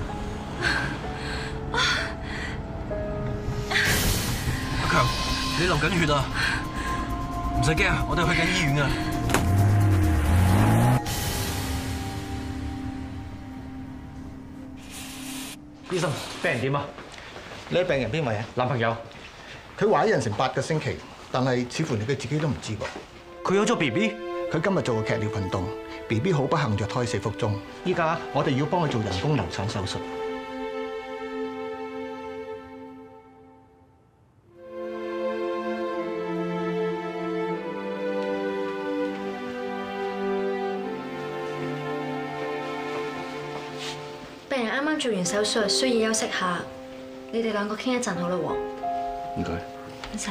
阿強，你流緊血啊！唔使驚啊，我哋去緊醫院啊。生，病人點啊？你病人邊位啊？男朋友。佢懷孕成八個星期，但係似乎你佢自己都唔知噃。佢有咗 B B？佢今日做過劇烈運動，B B 好不幸就胎死腹中。依家我哋要幫佢做人工流產手術。做完手術，需要休息下。你哋兩個傾一陣好啦喎。唔該。唔使。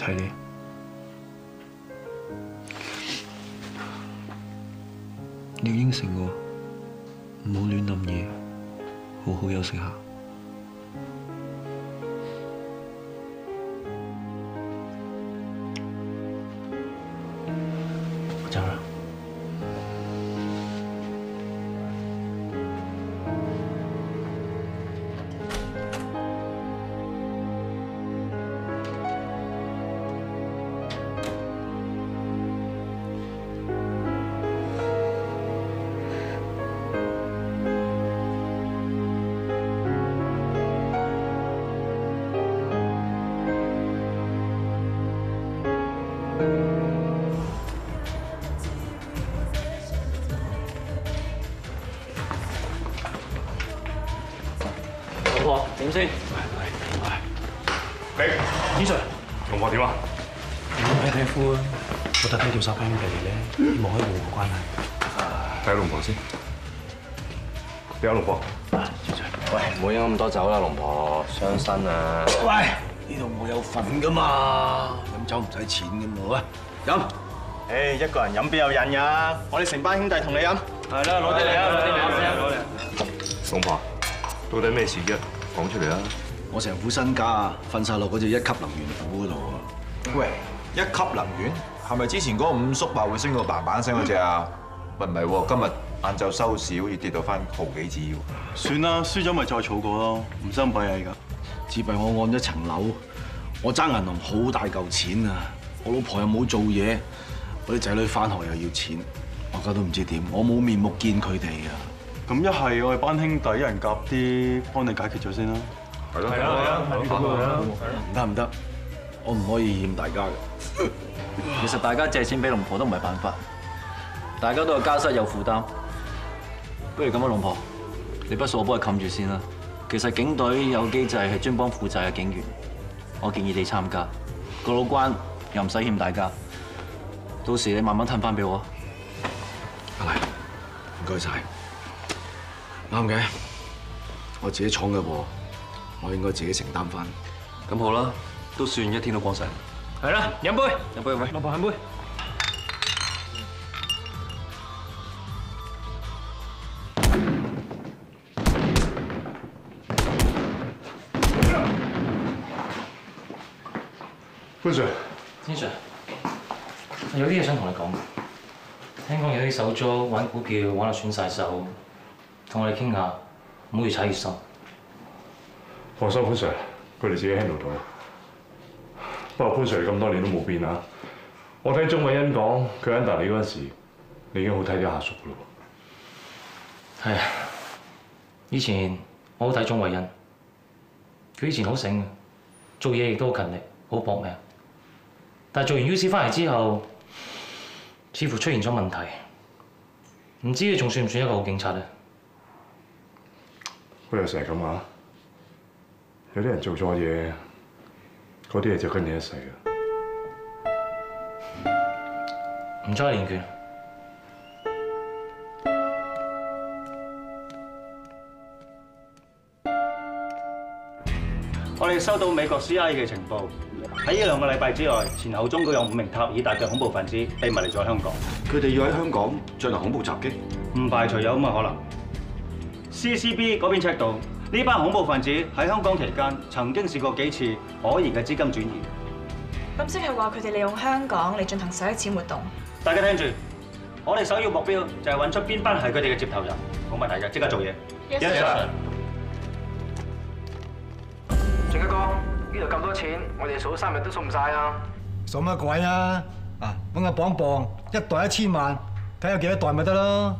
睇你。酒啦，龍婆傷身啊！喂，呢度我有份噶嘛，飲酒唔使錢噶嘛，喂，飲。誒，一個人飲邊有癮㗎？我哋成班兄弟同你飲。係啦，攞啲嚟啊，攞啲嚟啊，攞嚟。龍婆，到底咩事啫？講出嚟啊！我成副身家瞓晒落嗰隻一級能源股嗰度啊！喂，一級能源係咪之前嗰個五叔話會升到嘭嘭聲嗰只啊？喂，唔係喎，今日晏晝收市好似跌到翻毫幾子喎。算啦，輸咗咪再儲過咯，唔心閉啊而家。只弊我按咗層樓，我爭銀行好大嚿錢啊！我老婆又冇做嘢，我啲仔女翻學又要錢，我而家都唔知點，我冇面目見佢哋啊！咁一係我哋班兄弟一人夾啲，幫你解決咗先啦。係咯，係啊，係啊，唔得唔得，我唔可以欠大家嘅。其實大家借錢俾龍婆都唔係辦法，大家都有家室有負擔。不如咁啊，龍婆，你筆數我幫佢冚住先啦。其實警隊有機制係專幫負責嘅警員，我建議你參加。個老關又唔使欠大家，到時你慢慢褪翻俾我。阿黎，唔該晒。啱嘅，我自己闖嘅禍，我應該自己承擔翻。咁好啦，都算一天都光晒。係啦，飲杯，飲杯，飲杯，老婆飲杯。潘 Sir，天 Sir，有啲嘢想同你講。聽講有啲手足玩股票玩到損晒手，同我哋傾下，唔好越踩越深。放心，潘 Sir，佢哋自己 handle 到。不過潘 Sir 咁多年都冇變啊！我聽鍾偉恩講，佢 under 你嗰陣時，你已經好睇啲下屬噶咯係啊，以前我好睇鍾偉恩，佢以前好醒，做嘢亦都好勤力，好搏命。但係做完 U C 翻嚟之後，似乎出現咗問題，唔知佢仲算唔算一個好警察咧？喎。佢又成日咁話，有啲人做錯嘢，嗰啲嘢就跟你一世噶。唔再練拳。我哋收到美國 CIA 嘅情報，喺呢兩個禮拜之內，前後中共有五名塔爾達嘅恐怖分子秘密嚟咗香港。佢哋要喺香港進行恐怖襲擊，唔排除有咁嘅可能。CCB 嗰邊 check 到呢班恐怖分子喺香港期間曾經試過幾次可疑嘅資金轉移。咁即係話佢哋利用香港嚟進行洗錢活動。大家聽住，我哋首要目標就係揾出邊班係佢哋嘅接頭人，冇問題嘅，即刻做嘢。Yes, sir. 俊吉哥，呢度咁多錢，我哋數三日都數唔晒啊！數乜鬼啊？啊，揾個磅磅，一袋一千萬，睇有幾多袋咪得咯。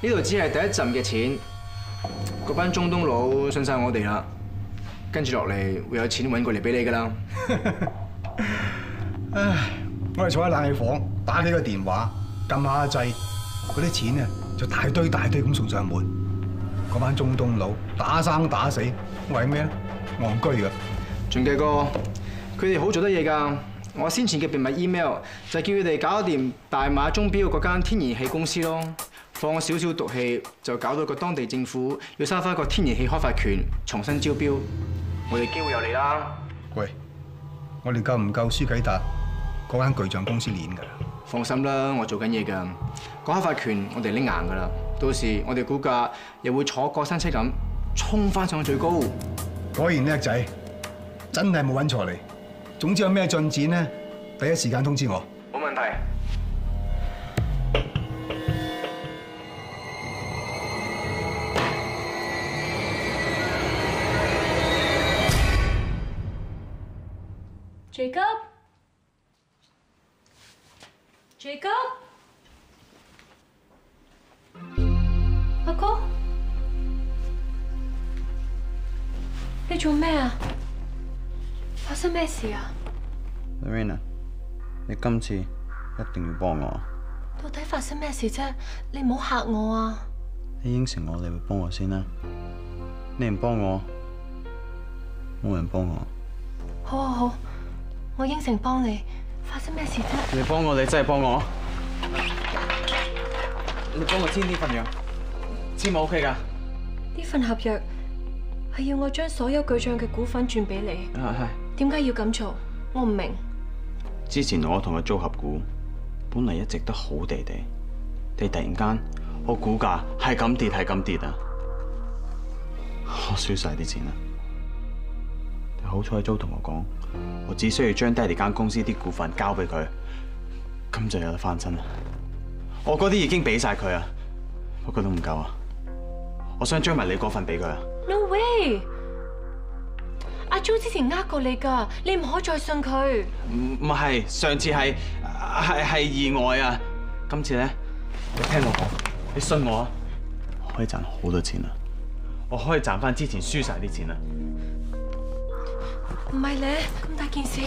呢度只係第一陣嘅錢，嗰班中東佬信晒我哋啦，跟住落嚟會有錢揾過嚟俾你噶啦。唉，我哋坐喺冷氣房，打幾個電話，撳下掣，嗰啲錢啊就大堆大堆咁送上門。嗰班中東佬打生打死，為咩咧？戇居噶。俊記哥，佢哋好做得嘢㗎。我先前嘅秘密 email 就叫佢哋搞掂大馬鐘錶嗰間天然氣公司咯，放少少毒氣就搞到個當地政府要收翻個天然氣開發權，重新招標。我哋機會有你啦。喂，我哋夠唔夠舒啟達嗰間巨匠公司鏈㗎？放心啦，我做緊嘢㗎。個開發權我哋拎硬㗎啦，到時我哋股價又會坐過山車咁衝翻上最高。果然叻仔，真係冇揾錯你。總之有咩進展呢，第一時間通知我。冇問題。Jacob，Jacob，阿哥，你做咩啊？發生咩事啊？Lorena，你今次一定要幫我。到底發生咩事啫？你唔好嚇我啊！你應承我你會幫我先啦。你唔幫我，冇人幫我。好好好，我應承幫你。發生咩事啫？你幫我，你真係幫我。你幫我簽呢份約，簽我 OK 㗎。呢份合約係要我將所有巨匠嘅股份轉俾你。係係。點解要咁做？我唔明。之前我同佢租合股，本嚟一直都好地地，你突然間我股價係咁跌係咁跌啊！我輸晒啲錢啦。好彩租同我講，我只需要將爹哋間公司啲股份交俾佢，咁就有得翻身啦。我嗰啲已經俾晒佢啊，不過都唔夠啊！我想將埋你嗰份俾佢啊！No way！阿 Jo 之前呃過你㗎，你唔可以再信佢。唔唔係，上次係係係意外啊！今次咧，你聽我講，你信我啊！我可以賺好多錢啊！我可以賺翻之前輸晒啲錢啊！唔係咧，咁大件事，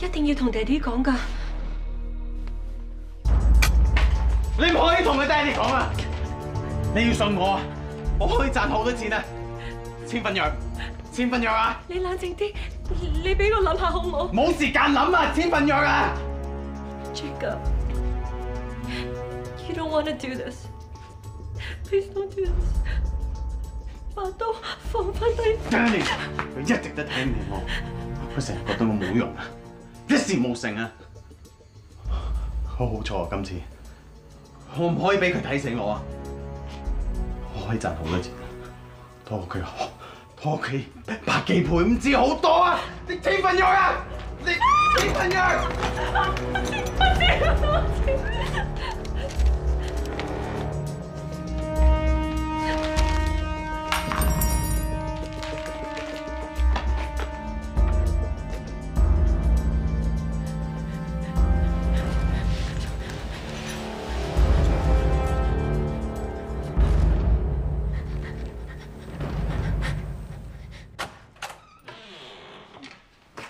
一定要同爹哋講㗎。你唔可以同佢爹哋講啊！你要信我啊！我可以賺好多錢啊！千份約，簽份約啊！你冷靜啲，你俾我諗下好唔好？冇時間諗啊！簽份約啊 Jacob，you don't want to do this. Please don't do this. 把刀放翻低。Danny，佢一直都睇唔起我，佢成日覺得我冇用啊，一事無成啊！我好錯啊，今次我唔可以俾佢睇死我啊！我可以賺好多錢，多佢拖佢百幾倍，唔知好多啊！你天份藥啊！你天份藥！我知，我知，知。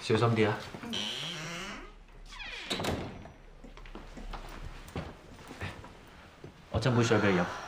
小心啲啊！我斟杯水俾你飲。飲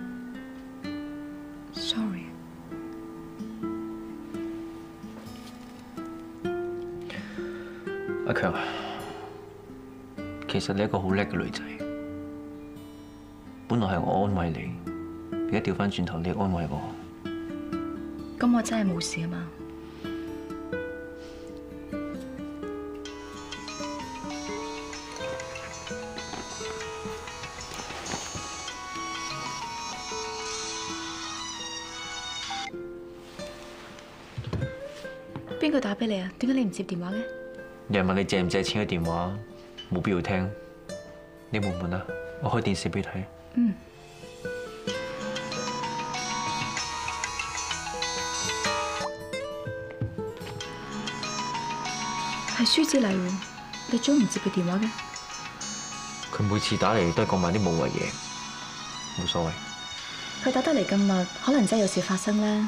阿強，其實你係一個好叻嘅女仔，本來係我安慰你，而家調翻轉頭你安慰我。咁我真係冇事啊嘛。邊個打俾你啊？點解你唔接電話嘅？有人問你借唔借錢嘅電話，冇必要聽。你悶唔悶啊？我開電視俾你睇。嗯。係舒子嚟喎，你總唔接佢電話嘅？佢每次打嚟都係講埋啲冇謂嘢，冇所謂。佢打得嚟咁密，可能真係有事發生咧。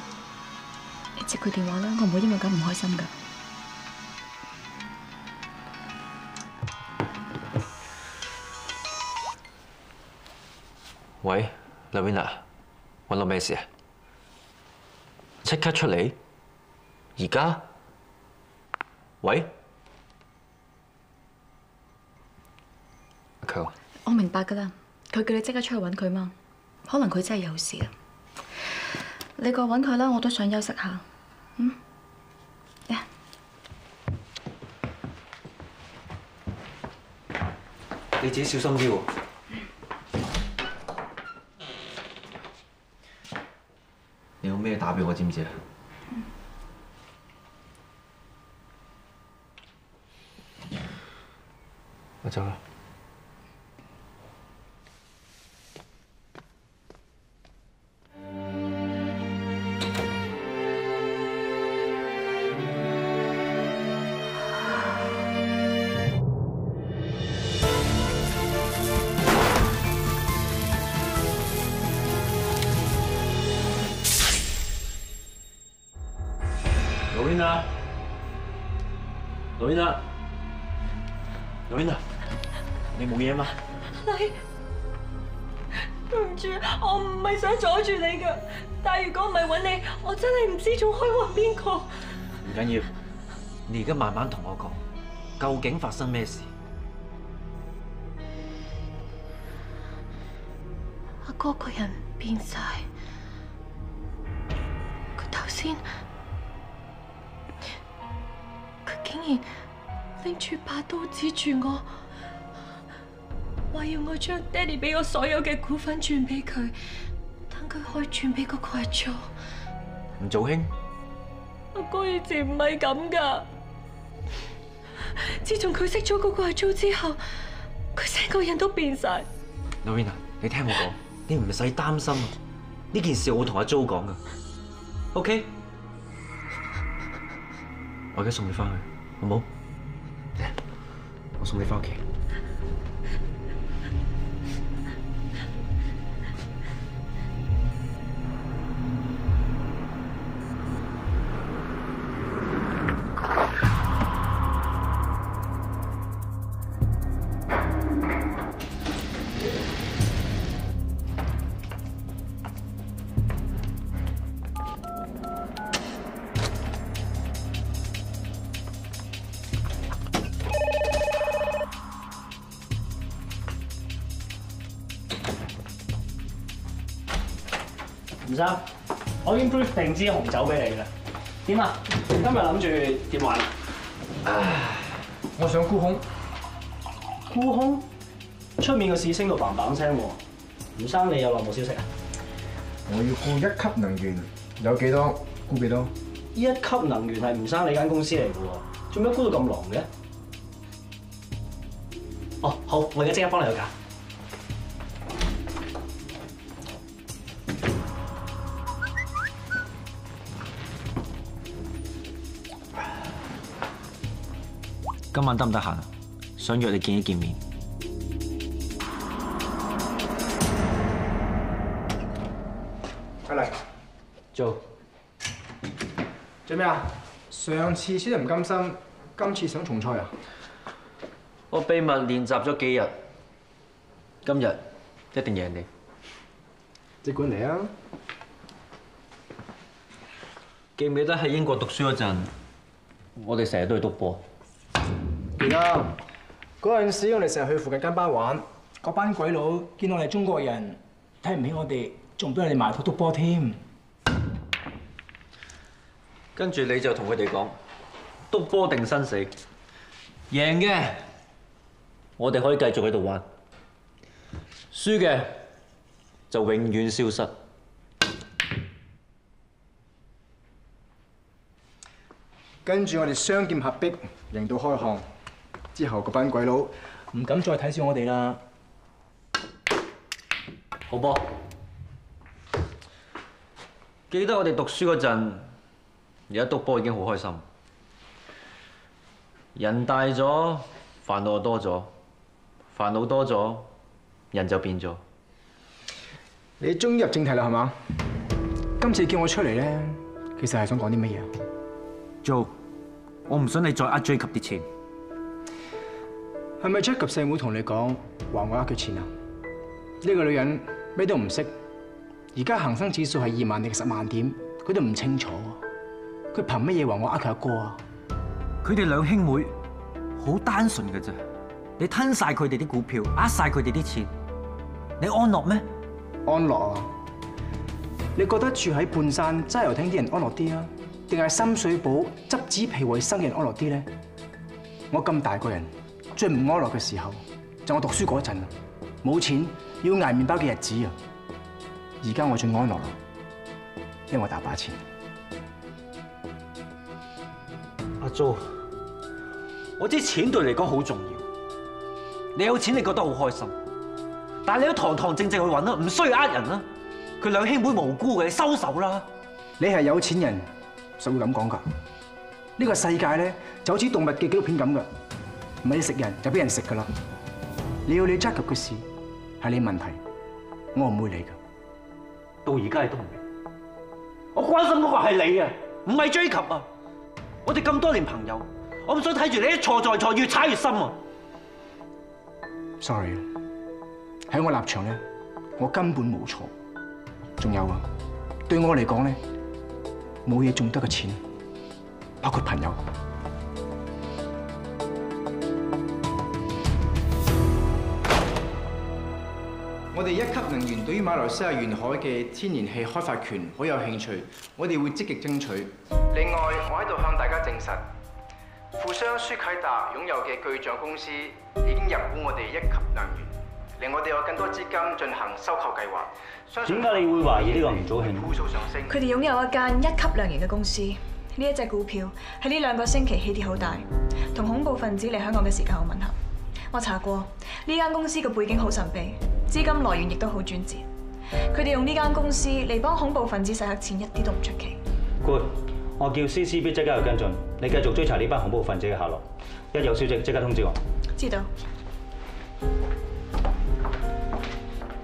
你接佢電話啦，我唔會因為咁唔開心噶。喂，Lavina，揾到咩事啊？即刻出嚟！而家？喂？阿強，我明白噶啦，佢叫你即刻出去揾佢嘛，可能佢真係有事啊。你過揾佢啦，我都想休息下。嗯，呀，你自己小心啲喎。你有咩打俾我知唔知啊？我走啦。而家慢慢同我講，究竟發生咩事？阿哥個人變晒，佢頭先佢竟然拎住把刀指住我，話要我將爹哋俾我所有嘅股份轉俾佢，等佢可以轉俾嗰個阿做。吳祖興，阿哥以前唔係咁噶，自从佢识咗嗰個阿 Jo 之后，佢成个人都变晒。Lavina，你听我讲，你唔使担心啊！呢件事我会同阿 Jo 讲噶，OK？我而家送你翻去，好唔好，我送你翻屋企。生，我已經 brief 定支紅酒俾你啦。點啊？今日諗住點玩啊？我想沽空。沽空？出面個市升到嘭嘭聲喎。吳生，你有內幕消息啊？我要沽一級能源，有幾多沽幾多？一級能源係吳生你間公司嚟嘅喎，做咩沽到咁狼嘅？哦，好，我而家即刻幫你去價。今晚得唔得閒啊？想約你見一見面。阿黎，做做咩啊？上次輸得唔甘心，今次想重賽啊？我秘密練習咗幾日，今日一定贏你。即管嚟啊！記唔記得喺英國讀書嗰陣，我哋成日都去篤波。嗰陣時，我哋成日去附近跟班玩，嗰班鬼佬見我哋中國人睇唔起我哋，仲俾我哋埋鋪篤波添。跟住你就同佢哋講，篤波定生死，贏嘅我哋可以繼續喺度玩，輸嘅就永遠消失。跟住我哋雙劍合璧，贏到開巷。之後嗰班鬼佬唔敢再睇小我哋啦。好波！記得我哋讀書嗰陣，而家督波已經好開心。人大咗，煩惱就多咗；煩惱多咗，人就變咗。你終於入正題啦，係嘛？今次叫我出嚟咧，其實係想講啲乜嘢啊？Joe，我唔想你再呃 Jacob 啲錢。係咪 Jacob 細妹同你講話我呃佢錢啊？呢個女人咩都唔識，而家恒生指數係二萬定十萬點，佢都唔清楚。佢憑乜嘢話我呃佢阿哥啊？佢哋兩兄妹好單純嘅啫，你吞晒佢哋啲股票，呃晒佢哋啲錢，你安樂咩？安樂啊！你覺得住喺半山揸遊艇啲人安樂啲啊，定係深水埗執紙皮為生嘅人安樂啲咧？我咁大個人，最唔安樂嘅時候就我讀書嗰陣，冇錢要捱麵包嘅日子啊！而家我最安樂啦，因為我大把錢。阿 Jo，我知錢對你嚟講好重要，你有錢你覺得好開心，但係你都堂堂正正去揾啦，唔需要呃人啦。佢兩兄妹無辜嘅，你收手啦。你係有錢人，就會咁講㗎。呢個世界咧就好似動物嘅紀錄片咁㗎，唔係你食人就俾人食噶啦。你要你 Jacob 嘅事係你問題，我唔會理噶。到而家你都唔明，我關心嗰個係你啊，唔係 Jacob 啊。我哋咁多年朋友，我唔想睇住你一錯再錯，越踩越深啊。Sorry，喺我立場咧，我根本冇錯。仲有啊，對我嚟講咧，冇嘢仲得嘅錢，包括朋友。我哋一級能源對於馬來西亞沿海嘅天然氣開發權好有興趣，我哋會積極爭取。另外，我喺度向大家證實，富商舒啟達擁有嘅巨匠公司已經入股我哋一級能源，令我哋有更多資金進行收購計劃。相信點解你會懷疑呢個吳祖慶？股數上升。佢哋擁有一間一級能源嘅公司，呢一隻股票喺呢兩個星期起跌好大，同恐怖分子嚟香港嘅時間好吻合。我查过呢間公司嘅背景好神秘，資金來源亦都好專捷。佢哋用呢間公司嚟幫恐怖分子洗黑錢，一啲都唔出奇。Good，我叫 CCB 即刻去跟進，你繼續追查呢班恐怖分子嘅下落。一有消息即刻通知我。知道。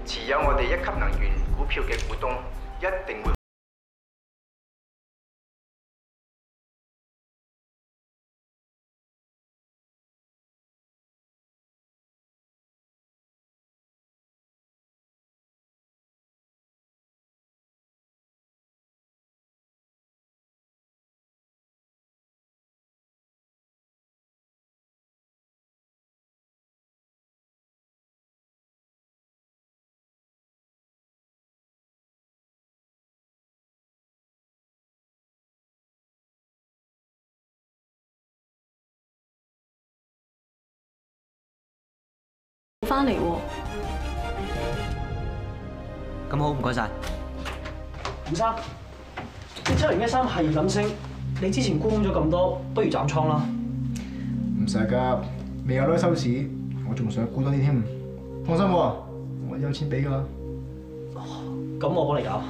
持有我哋一級能源股票嘅股東一定會。翻嚟喎，咁好，唔該晒。吳生，你七零一三係咁升，你之前沽空咗咁多，不如斬倉啦。唔使急，未有得收市，我仲想沽多啲添。放心喎，我有錢俾㗎啦。咁我幫你搞。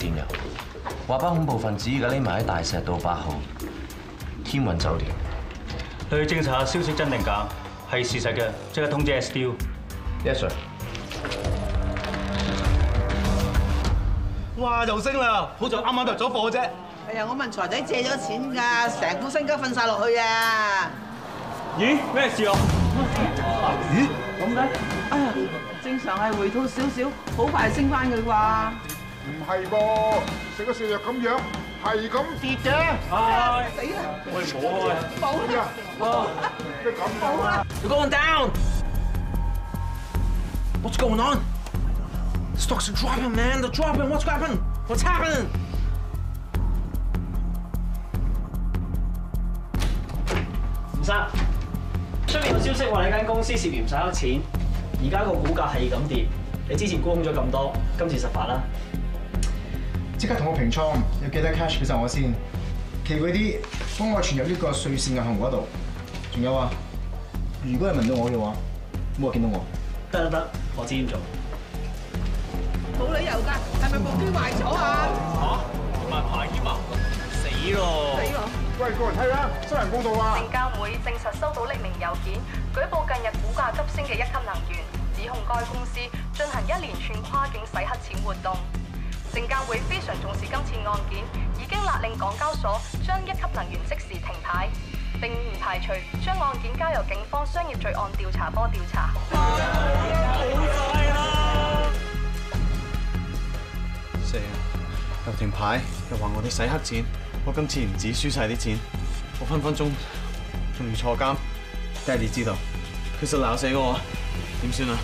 電郵，話班恐怖分子而家匿埋喺大石道八號天雲酒店。去偵查下消息真定假，係事實嘅，即刻通知 SDU。Yes sir。哇！又升啦，好在啱啱入咗貨啫。哎呀，我問財仔借咗錢㗎，成副身家瞓晒落去啊！咦？咩事啊？咦？咁嘅？哎呀，正常係回吐少少，好快升翻佢啩。唔係噃，食咗瀉藥咁樣，係咁跌嘅。係。死啦！喂，冇啊！冇啊！啊！咩咁冇啊！You're going down. What's going on? Stocks are dropping, man. They're dropping. What's happening? What's happening? 吳生，出面有消息話你間公司涉嫌洗黑錢，而家個股價係咁跌，你之前沽空咗咁多，今次實罰啦。即刻同我平倉，要記得 cash 俾晒我先。其餘嗰啲幫我存入呢個瑞士銀行嗰度。仲有啊，如果係問到我嘅話，冇話見到我。得得得，我知點做。冇理由㗎，係咪部機壞咗啊？嚇，唔係排添啊！死咯！死咯！喂，過嚟睇啦，新人報道啊！證監會證實收到匿名郵件，舉報近日股價急升嘅一級能源，指控該公司進行一連串跨境洗黑錢活動。證監會非常重視今次案件，已經勒令港交所將一級能源即時停牌，並唔排除將案件交由警方商業罪案調查科調查。死啊！又停牌，又話我哋洗黑錢，我今次唔止輸晒啲錢，我分分鐘仲要坐監。爹哋知道，佢實鬧死我，點算啊？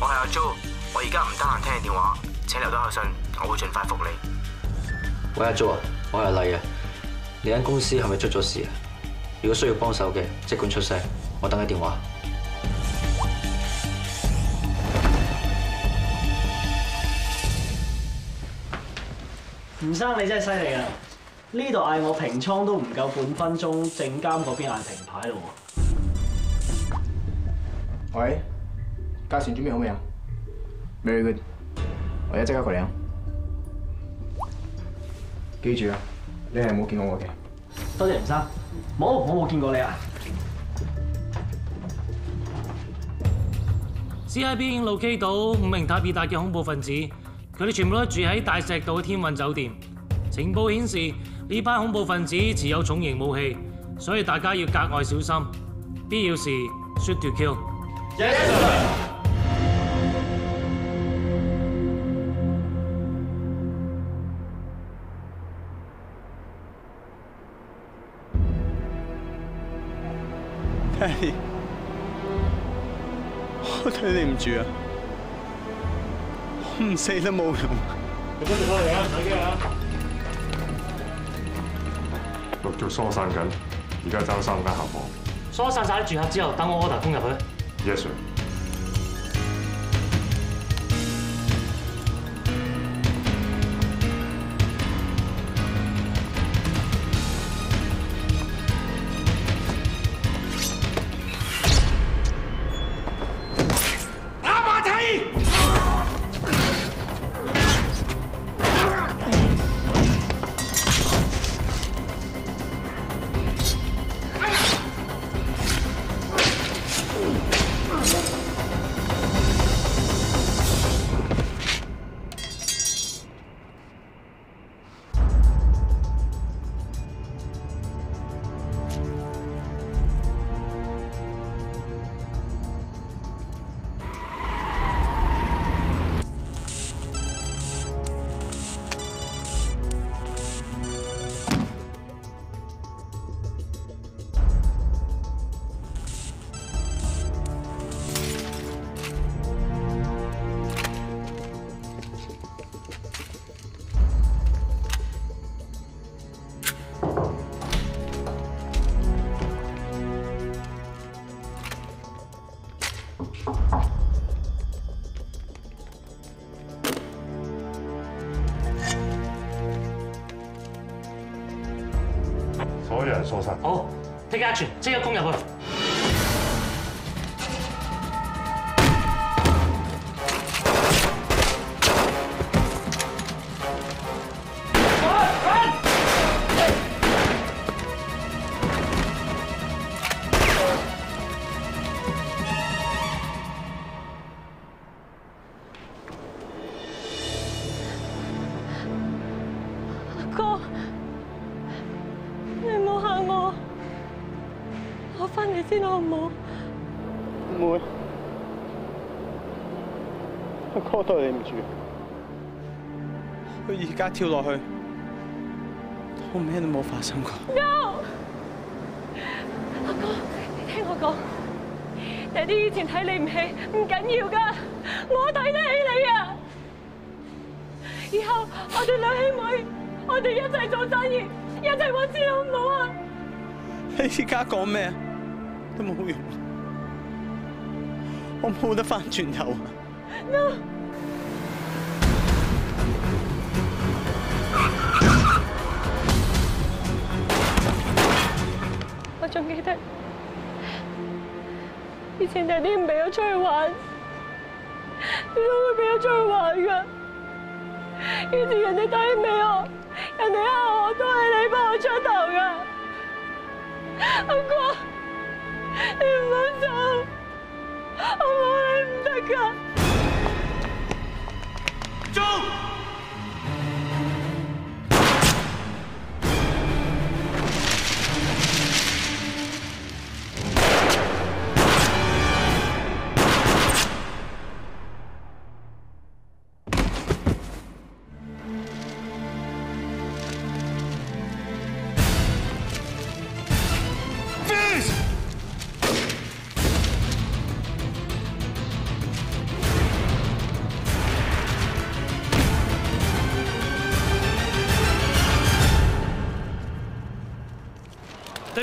我係阿 Jo，我而家唔得閒聽你電話，請留低口信，我會盡快覆你。喂，阿 Jo 啊，我係麗啊，你間公司係咪出咗事啊？如果需要幫手嘅，即管出聲，我等你電話。吳生你真係犀利啊！呢度嗌我平倉都唔夠半分鐘，證監嗰邊嗌停牌咯喂，價錢準備好未啊？Very good，我而家即刻過嚟啊！記住啊，你係冇見過我嘅。多謝吳生，冇我冇見過你啊！CIB 已經 locate 到五名塔爾達嘅恐怖分子，佢哋全部都住喺大石道嘅天運酒店。情報顯示呢班恐怖分子持有重型武器，所以大家要格外小心，必要時 shoot to kill。住啊！我唔死都冇用。你跟住翻嚟啊！唔使驚啊！陸續疏散緊，而家爭三間客房。疏散晒啲住客之後，等我 order 攻入去。Yes sir。action，即刻攻入去。跳落去，我咩都冇發生過。No！阿哥，你聽我講，爹哋以前睇你唔起，唔緊要噶，我睇得起你啊！以後我哋兩兄妹，我哋一齊做生意，一齊揾錢好唔好啊你而家講咩啊？都冇用，我冇得翻轉頭啊！？No！前弟弟唔俾我出去玩，點解會俾我出去玩噶？以前人哋睇唔起我，人哋蝦我都係你帮我出頭噶。阿哥，你唔好走，我冇你唔得噶。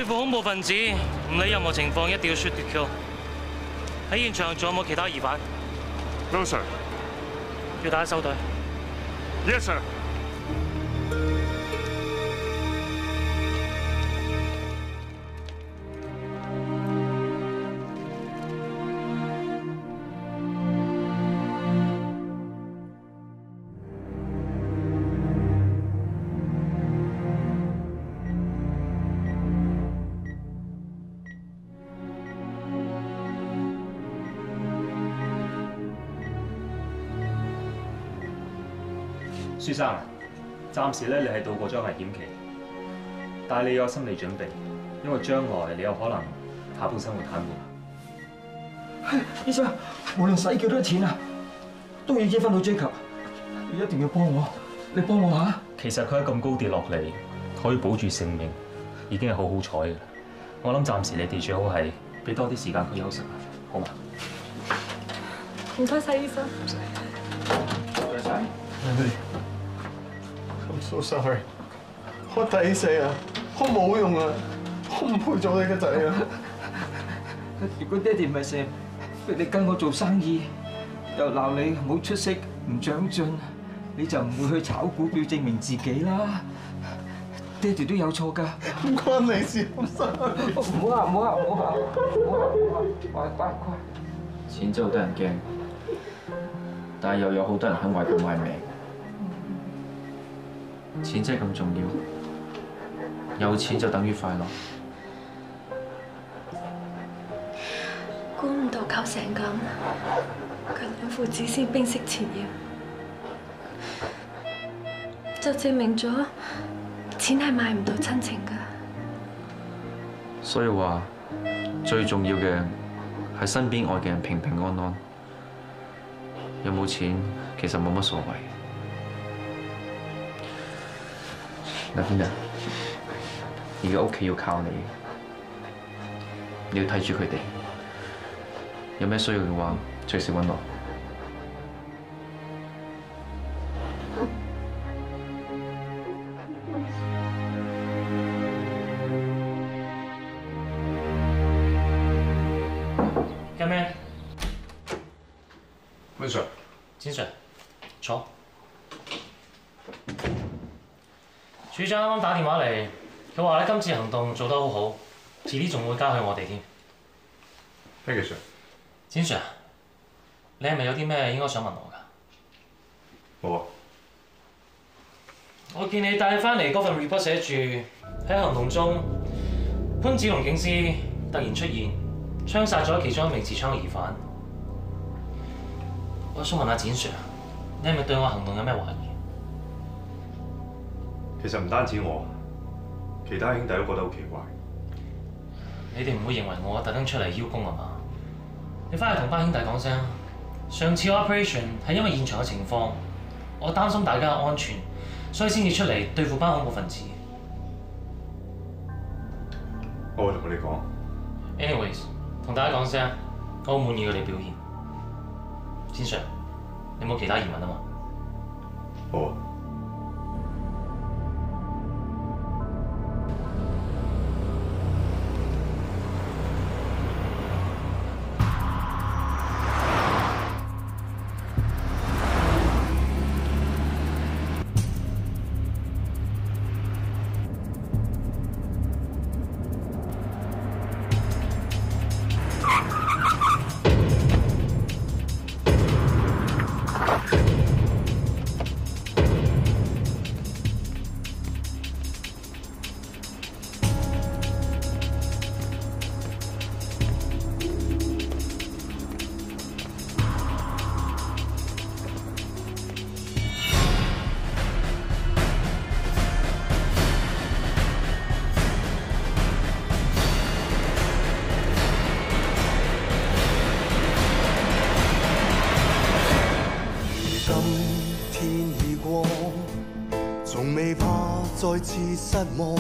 對付恐怖分子，唔理任何情況，一定要 shoot to kill。喺現場仲有冇其他疑犯？No sir。要打收隊。Yes sir。生，暫時咧你係度過咗危險期，但係你有心理準備，因為將來你有可能下半生會癱瘓。醫生，無論使幾多錢啊，都要醫翻到 Jacob。你一定要幫我，你幫我下。其實佢喺咁高跌落嚟，可以保住性命，已經係好好彩嘅啦。我諗暫時你哋最好係俾多啲時間佢休息啦，好嘛？唔該晒，醫生。唔該晒。I'm so sorry，我抵死啊！我冇用啊！我唔配做你嘅仔啊！如果爹哋唔係成日逼你跟我做生意，又鬧你冇出息、唔長進，你就唔會去炒股票證明自己啦。爹哋都有錯㗎，唔關你事。唔好啊！唔好啊！唔好啊！唔好啊！乖乖乖。錢真係好得人驚，但係又有好多人肯為佢賣命。錢真係咁重要，有錢就等於快樂。估唔到搞成咁，佢兩父子先冰釋前嫌，就證明咗錢係買唔到親情㗎。所以話最重要嘅係身邊愛嘅人平平安安。有冇錢其實冇乜所謂。嗱，邊人？而家屋企要靠你，你要睇住佢哋。有咩需要嘅話，隨時揾我。今次行動做得好好，遲啲仲會交去我哋添。Thank you sir。展 Sir，你係咪有啲咩應該想問我㗎？冇啊。我見你帶翻嚟嗰份 report 寫住喺行動中，潘子龍警司突然出現，槍殺咗其中一名持槍疑犯。我想問下展 Sir，你係咪對我行動有咩懷疑？其實唔單止我，其他兄弟都覺得好奇怪。你哋唔會認為我特登出嚟邀功啊嘛？你翻去同班兄弟講聲，上次 operation 係因為現場嘅情況，我擔心大家嘅安全，所以先至出嚟對付班恐怖分子。我會同佢哋講。Anyways，同大家講聲，我好滿意佢哋表現。展 Sir，你冇其他疑問啊嘛？好啊。失望，